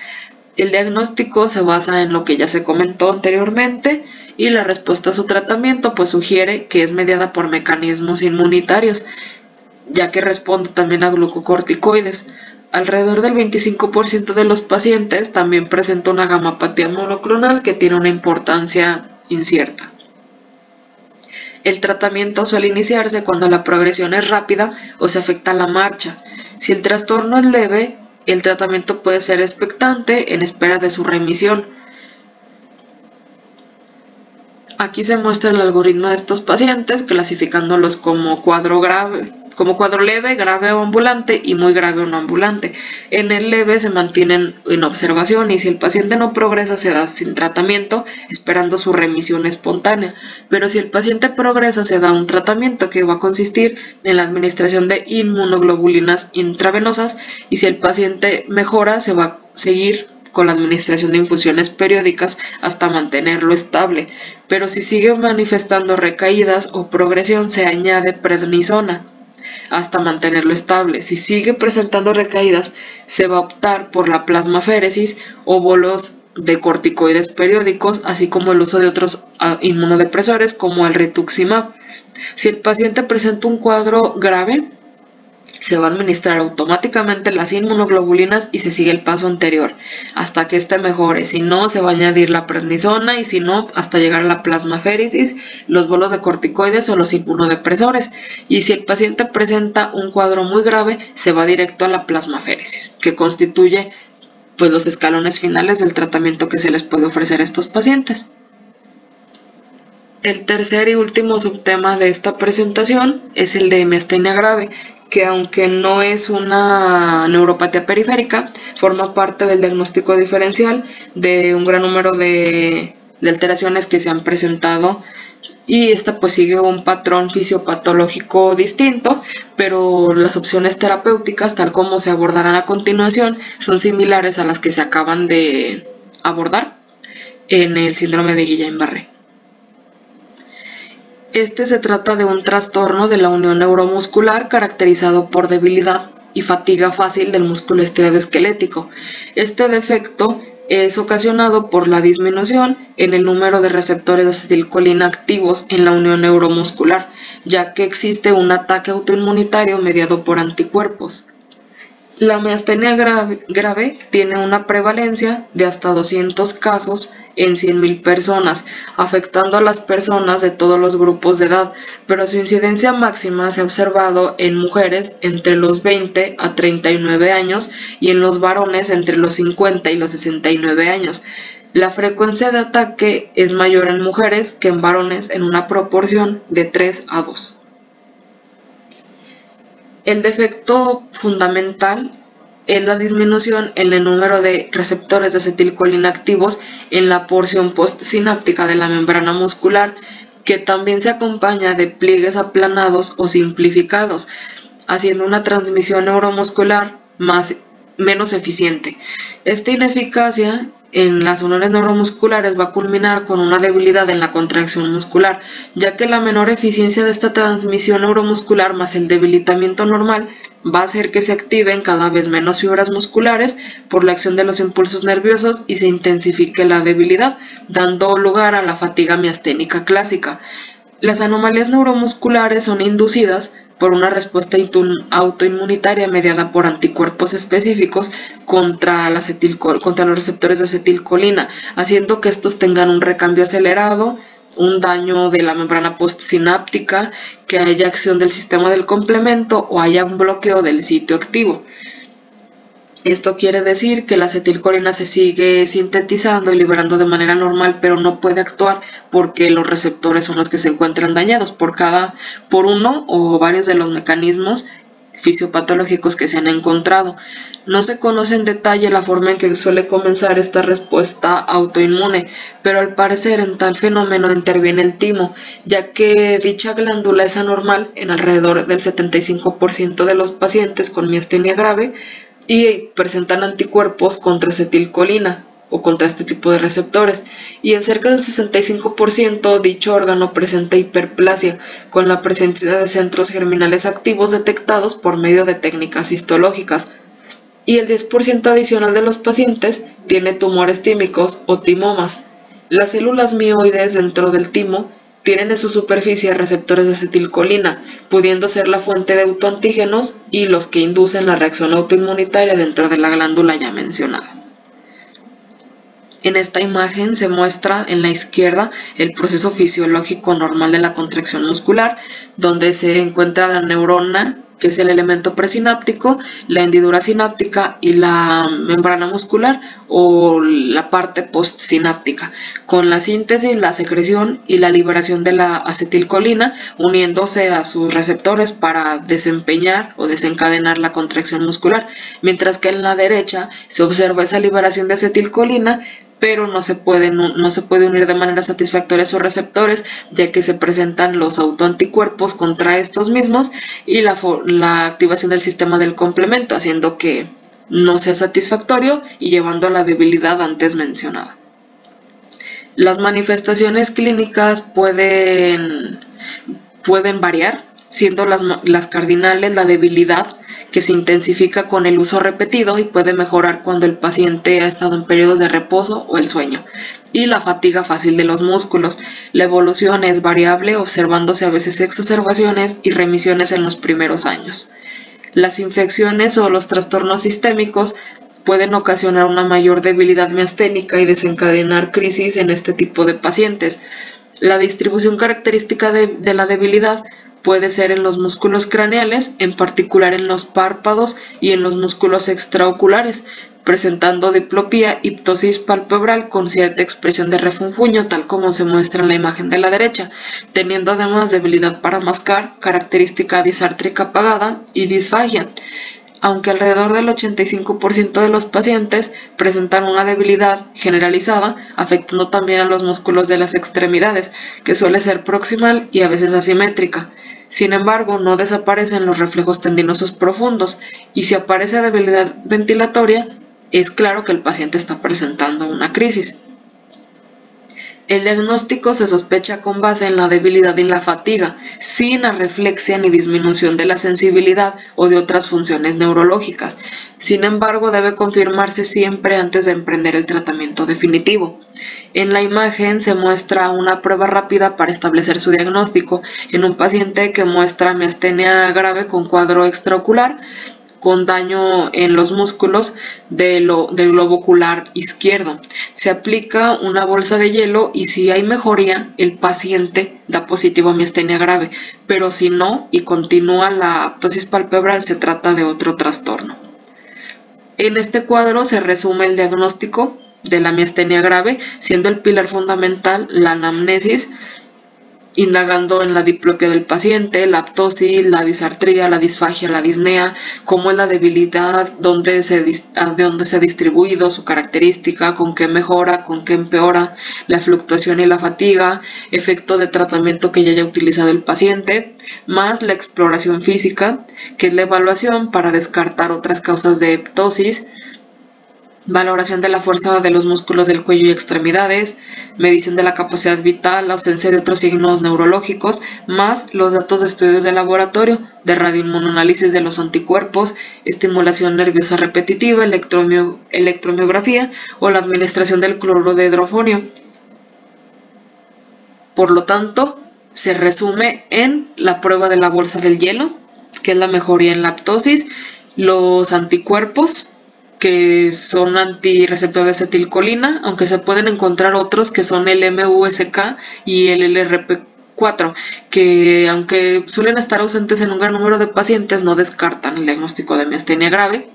El diagnóstico se basa en lo que ya se comentó anteriormente y la respuesta a su tratamiento pues sugiere que es mediada por mecanismos inmunitarios, ya que responde también a glucocorticoides. Alrededor del 25% de los pacientes también presenta una gamapatía monoclonal que tiene una importancia incierta. El tratamiento suele iniciarse cuando la progresión es rápida o se afecta la marcha. Si el trastorno es leve, el tratamiento puede ser expectante en espera de su remisión. Aquí se muestra el algoritmo de estos pacientes, clasificándolos como cuadro grave, como cuadro leve, grave o ambulante y muy grave o no ambulante. En el leve se mantienen en observación y si el paciente no progresa se da sin tratamiento esperando su remisión espontánea. Pero si el paciente progresa se da un tratamiento que va a consistir en la administración de inmunoglobulinas intravenosas y si el paciente mejora se va a seguir con la administración de infusiones periódicas hasta mantenerlo estable, pero si sigue manifestando recaídas o progresión se añade prednisona hasta mantenerlo estable. Si sigue presentando recaídas, se va a optar por la plasmaféresis o bolos de corticoides periódicos, así como el uso de otros ah, inmunodepresores como el rituximab. Si el paciente presenta un cuadro grave, se va a administrar automáticamente las inmunoglobulinas y se sigue el paso anterior hasta que éste mejore. Si no, se va a añadir la prednisona y si no, hasta llegar a la plasmaféresis, los bolos de corticoides o los inmunodepresores. Y si el paciente presenta un cuadro muy grave, se va directo a la plasmaféresis, que constituye pues los escalones finales del tratamiento que se les puede ofrecer a estos pacientes. El tercer y último subtema de esta presentación es el de miastenia grave, que aunque no es una neuropatía periférica, forma parte del diagnóstico diferencial de un gran número de, alteraciones que se han presentado y esta pues sigue un patrón fisiopatológico distinto, pero las opciones terapéuticas, tal como se abordarán a continuación, son similares a las que se acaban de abordar en el síndrome de Guillain-Barré. Este se trata de un trastorno de la unión neuromuscular caracterizado por debilidad y fatiga fácil del músculo esquelético. Este defecto es ocasionado por la disminución en el número de receptores de acetilcolina activos en la unión neuromuscular, ya que existe un ataque autoinmunitario mediado por anticuerpos. La miastenia grave, tiene una prevalencia de hasta 200 casos en 100.000 personas, afectando a las personas de todos los grupos de edad, pero su incidencia máxima se ha observado en mujeres entre los 20 a 39 años y en los varones entre los 50 y los 69 años. La frecuencia de ataque es mayor en mujeres que en varones en una proporción de 3 a 2. El defecto fundamental es la disminución en el número de receptores de acetilcolina activos en la porción postsináptica de la membrana muscular, que también se acompaña de pliegues aplanados o simplificados, haciendo una transmisión neuromuscular más, menos eficiente. Esta ineficacia en las uniones neuromusculares va a culminar con una debilidad en la contracción muscular, ya que la menor eficiencia de esta transmisión neuromuscular más el debilitamiento normal va a hacer que se activen cada vez menos fibras musculares por la acción de los impulsos nerviosos y se intensifique la debilidad, dando lugar a la fatiga miasténica clásica. Las anomalías neuromusculares son inducidas por una respuesta autoinmunitaria mediada por anticuerpos específicos contra, contra los receptores de acetilcolina, haciendo que estos tengan un recambio acelerado, un daño de la membrana postsináptica, que haya acción del sistema del complemento o haya un bloqueo del sitio activo. Esto quiere decir que la acetilcolina se sigue sintetizando y liberando de manera normal, pero no puede actuar porque los receptores son los que se encuentran dañados por cada, por uno o varios de los mecanismos fisiopatológicos que se han encontrado. No se conoce en detalle la forma en que suele comenzar esta respuesta autoinmune, pero al parecer en tal fenómeno interviene el timo, ya que dicha glándula es anormal en alrededor del 75% de los pacientes con miastenia grave, y presentan anticuerpos contra acetilcolina o contra este tipo de receptores y en cerca del 65% dicho órgano presenta hiperplasia con la presencia de centros germinales activos detectados por medio de técnicas histológicas y el 10% adicional de los pacientes tiene tumores tímicos o timomas. Las células mioides dentro del timo tienen en su superficie receptores de acetilcolina, pudiendo ser la fuente de autoantígenos y los que inducen la reacción autoinmunitaria dentro de la glándula ya mencionada. En esta imagen se muestra en la izquierda el proceso fisiológico normal de la contracción muscular, donde se encuentra la neurona que es el elemento presináptico, la hendidura sináptica y la membrana muscular o la parte postsináptica, con la síntesis, la secreción y la liberación de la acetilcolina uniéndose a sus receptores para desempeñar o desencadenar la contracción muscular, mientras que en la derecha se observa esa liberación de acetilcolina pero no se, puede, no, se puede unir de manera satisfactoria a sus receptores, ya que se presentan los autoanticuerpos contra estos mismos y la, la activación del sistema del complemento, haciendo que no sea satisfactorio y llevando a la debilidad antes mencionada. Las manifestaciones clínicas pueden, pueden variar, siendo las, las cardinales la debilidad, que se intensifica con el uso repetido y puede mejorar cuando el paciente ha estado en periodos de reposo o el sueño. Y la fatiga fácil de los músculos. La evolución es variable, observándose a veces exacerbaciones y remisiones en los primeros años. Las infecciones o los trastornos sistémicos pueden ocasionar una mayor debilidad miasténica y desencadenar crisis en este tipo de pacientes. La distribución característica de, de la debilidad Puede ser en los músculos craneales, en particular en los párpados y en los músculos extraoculares, presentando diplopía y palpebral con cierta expresión de refunfuño, tal como se muestra en la imagen de la derecha, teniendo además debilidad para mascar, característica disártrica apagada y disfagia aunque alrededor del 85% de los pacientes presentan una debilidad generalizada, afectando también a los músculos de las extremidades, que suele ser proximal y a veces asimétrica. Sin embargo, no desaparecen los reflejos tendinosos profundos y si aparece debilidad ventilatoria, es claro que el paciente está presentando una crisis. El diagnóstico se sospecha con base en la debilidad y la fatiga, sin arreflexia ni disminución de la sensibilidad o de otras funciones neurológicas. Sin embargo, debe confirmarse siempre antes de emprender el tratamiento definitivo. En la imagen se muestra una prueba rápida para establecer su diagnóstico en un paciente que muestra miastenia grave con cuadro extraocular con daño en los músculos del globo ocular izquierdo. Se aplica una bolsa de hielo y si hay mejoría, el paciente da positivo a miastenia grave, pero si no y continúa la aptosis palpebral, se trata de otro trastorno. En este cuadro se resume el diagnóstico de la miastenia grave, siendo el pilar fundamental la anamnesis, indagando en la diplopia del paciente, la aptosis, la disartría, la disfagia, la disnea, cómo es la debilidad, de dónde se ha distribuido, su característica, con qué mejora, con qué empeora, la fluctuación y la fatiga, efecto de tratamiento que ya haya utilizado el paciente, más la exploración física, que es la evaluación para descartar otras causas de ptosis, valoración de la fuerza de los músculos del cuello y extremidades, medición de la capacidad vital, ausencia de otros signos neurológicos, más los datos de estudios de laboratorio, de radioinmunoanálisis de los anticuerpos, estimulación nerviosa repetitiva, electromiografía o la administración del cloruro de hidrofonio. Por lo tanto, se resume en la prueba de la bolsa del hielo, que es la mejoría en la aptosis, los anticuerpos, que son antirreceptores de acetilcolina, aunque se pueden encontrar otros que son el MUSK y el LRP4, que aunque suelen estar ausentes en un gran número de pacientes, no descartan el diagnóstico de miastenia grave,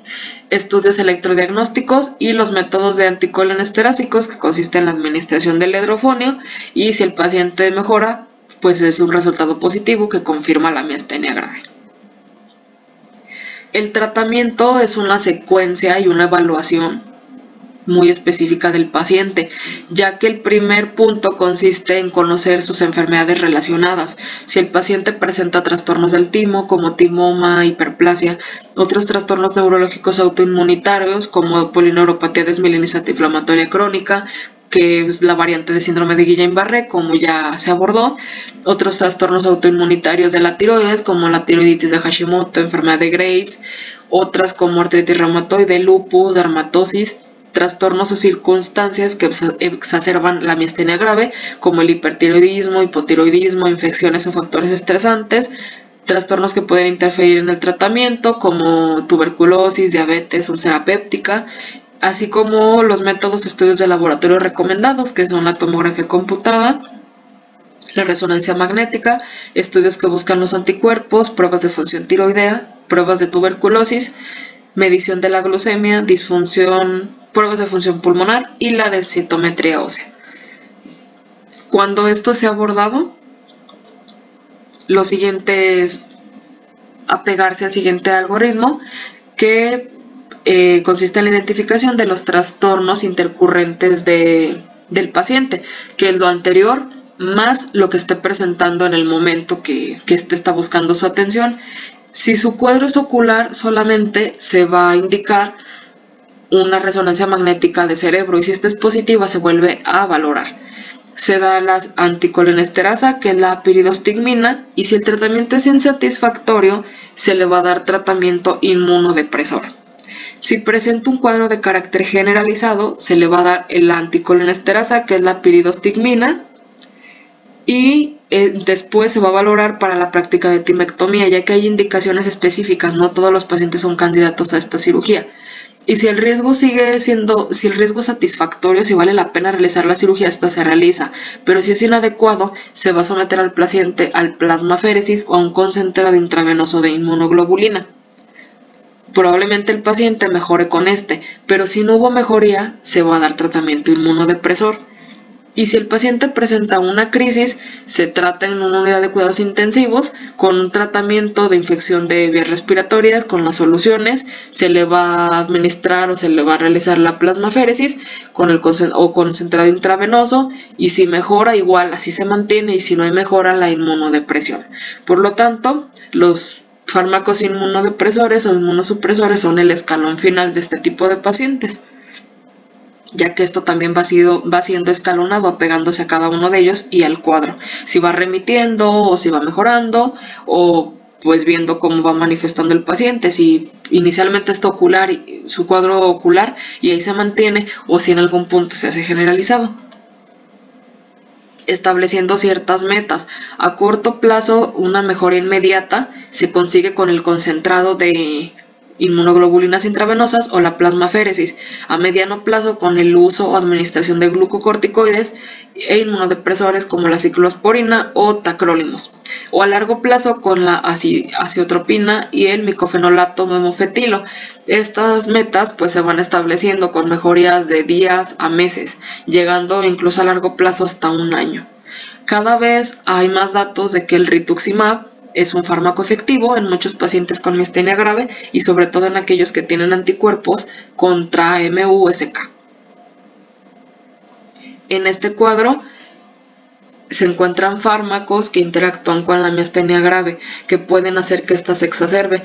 estudios electrodiagnósticos y los métodos de anticolinestérasicos, que consisten en la administración del hidrofonio, y si el paciente mejora, pues es un resultado positivo que confirma la miastenia grave. El tratamiento es una secuencia y una evaluación muy específica del paciente, ya que el primer punto consiste en conocer sus enfermedades relacionadas. Si el paciente presenta trastornos del timo como timoma, hiperplasia, otros trastornos neurológicos autoinmunitarios como polineuropatía desmielinizante inflamatoria crónica, que es la variante de síndrome de Guillain-Barré, como ya se abordó, otros trastornos autoinmunitarios de la tiroides, como la tiroiditis de Hashimoto, enfermedad de Graves, otras como artritis reumatoide, lupus, dermatosis, trastornos o circunstancias que exacerban la miastenia grave, como el hipertiroidismo, hipotiroidismo, infecciones o factores estresantes, trastornos que pueden interferir en el tratamiento, como tuberculosis, diabetes, úlcera péptica, así como los métodos de estudios de laboratorio recomendados, que son la tomografía computada, la resonancia magnética, estudios que buscan los anticuerpos, pruebas de función tiroidea, pruebas de tuberculosis, medición de la glucemia, disfunción, pruebas de función pulmonar y la de citometría ósea. Cuando esto se ha abordado, lo siguiente es apegarse al siguiente algoritmo que eh, consiste en la identificación de los trastornos intercurrentes del paciente, que es lo anterior más lo que esté presentando en el momento que, que este está buscando su atención. Si su cuadro es ocular, solamente se va a indicar una resonancia magnética de cerebro y si esta es positiva se vuelve a valorar. Se da la anticolinesterasa, que es la piridostigmina, y si el tratamiento es insatisfactorio, se le va a dar tratamiento inmunodepresor. Si presenta un cuadro de carácter generalizado, se le va a dar el anticolinesterasa, que es la piridostigmina, y eh, después se va a valorar para la práctica de timectomía, ya que hay indicaciones específicas, no todos los pacientes son candidatos a esta cirugía. Y si el riesgo sigue siendo, si el riesgo es satisfactorio, si vale la pena realizar la cirugía, esta se realiza. Pero si es inadecuado, se va a someter al paciente al plasmaféresis o a un concentrado intravenoso de inmunoglobulina probablemente el paciente mejore con este, pero si no hubo mejoría, se va a dar tratamiento inmunodepresor. Y si el paciente presenta una crisis, se trata en una unidad de cuidados intensivos con un tratamiento de infección de vías respiratorias con las soluciones, se le va a administrar o se le va a realizar la plasmaféresis con el o concentrado intravenoso y si mejora igual así se mantiene y si no hay mejora la inmunodepresión. Por lo tanto, los Fármacos inmunodepresores o inmunosupresores son el escalón final de este tipo de pacientes. ya que esto también va, va siendo escalonado apegándose a cada uno de ellos y al cuadro, si va remitiendo o si va mejorando o pues viendo cómo va manifestando el paciente, si inicialmente está ocular, su cuadro ocular y ahí se mantiene o si en algún punto se hace generalizado estableciendo ciertas metas. A corto plazo, una mejora inmediata se consigue con el concentrado de inmunoglobulinas intravenosas o la plasmaféresis, a mediano plazo con el uso o administración de glucocorticoides e inmunodepresores como la ciclosporina o tacrolimus, o a largo plazo con la aciotropina y el micofenolato memofetilo. Estas metas pues se van estableciendo con mejorías de días a meses, llegando incluso a largo plazo hasta un año. Cada vez hay más datos de que el rituximab es un fármaco efectivo en muchos pacientes con miastenia grave y sobre todo en aquellos que tienen anticuerpos contra MUSK. En este cuadro se encuentran fármacos que interactúan con la miastenia grave, que pueden hacer que ésta se exacerbe.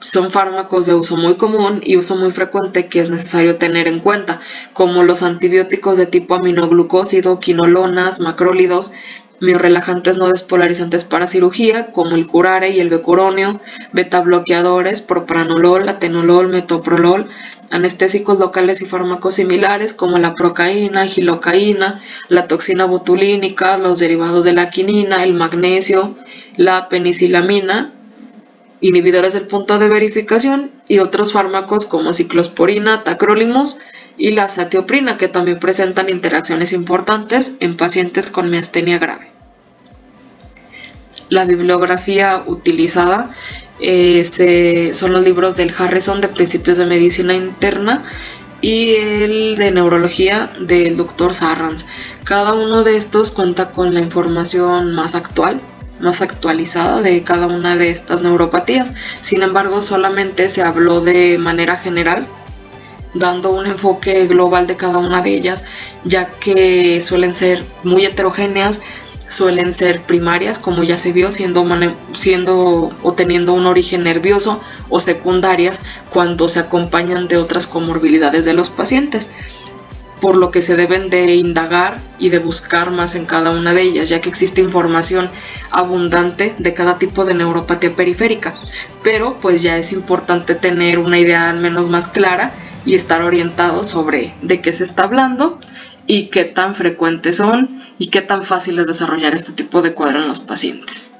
Son fármacos de uso muy común y uso muy frecuente que es necesario tener en cuenta, como los antibióticos de tipo aminoglucósido, quinolonas, macrólidos, miorelajantes no despolarizantes para cirugía, como el curare y el becuronio, betabloqueadores, propranolol, atenolol, metoprolol, anestésicos locales y fármacos similares como la procaína, gilocaína, la toxina botulínica, los derivados de la quinina, el magnesio, la penicilamina, inhibidores del punto de verificación y otros fármacos como ciclosporina, tacrolimus, y la satioprina, que también presentan interacciones importantes en pacientes con miastenia grave. La bibliografía utilizada eh, son los libros del Harrison de Principios de Medicina Interna y el de Neurología del Dr. Sarrans. Cada uno de estos cuenta con la información más actual más actualizada de cada una de estas neuropatías. Sin embargo, solamente se habló de manera general dando un enfoque global de cada una de ellas, ya que suelen ser muy heterogéneas, suelen ser primarias, como ya se vio, siendo, siendo o teniendo un origen nervioso, o secundarias cuando se acompañan de otras comorbilidades de los pacientes por lo que se deben de indagar y de buscar más en cada una de ellas, ya que existe información abundante de cada tipo de neuropatía periférica, pero pues ya es importante tener una idea al menos más clara y estar orientado sobre de qué se está hablando y qué tan frecuentes son y qué tan fácil es desarrollar este tipo de cuadro en los pacientes.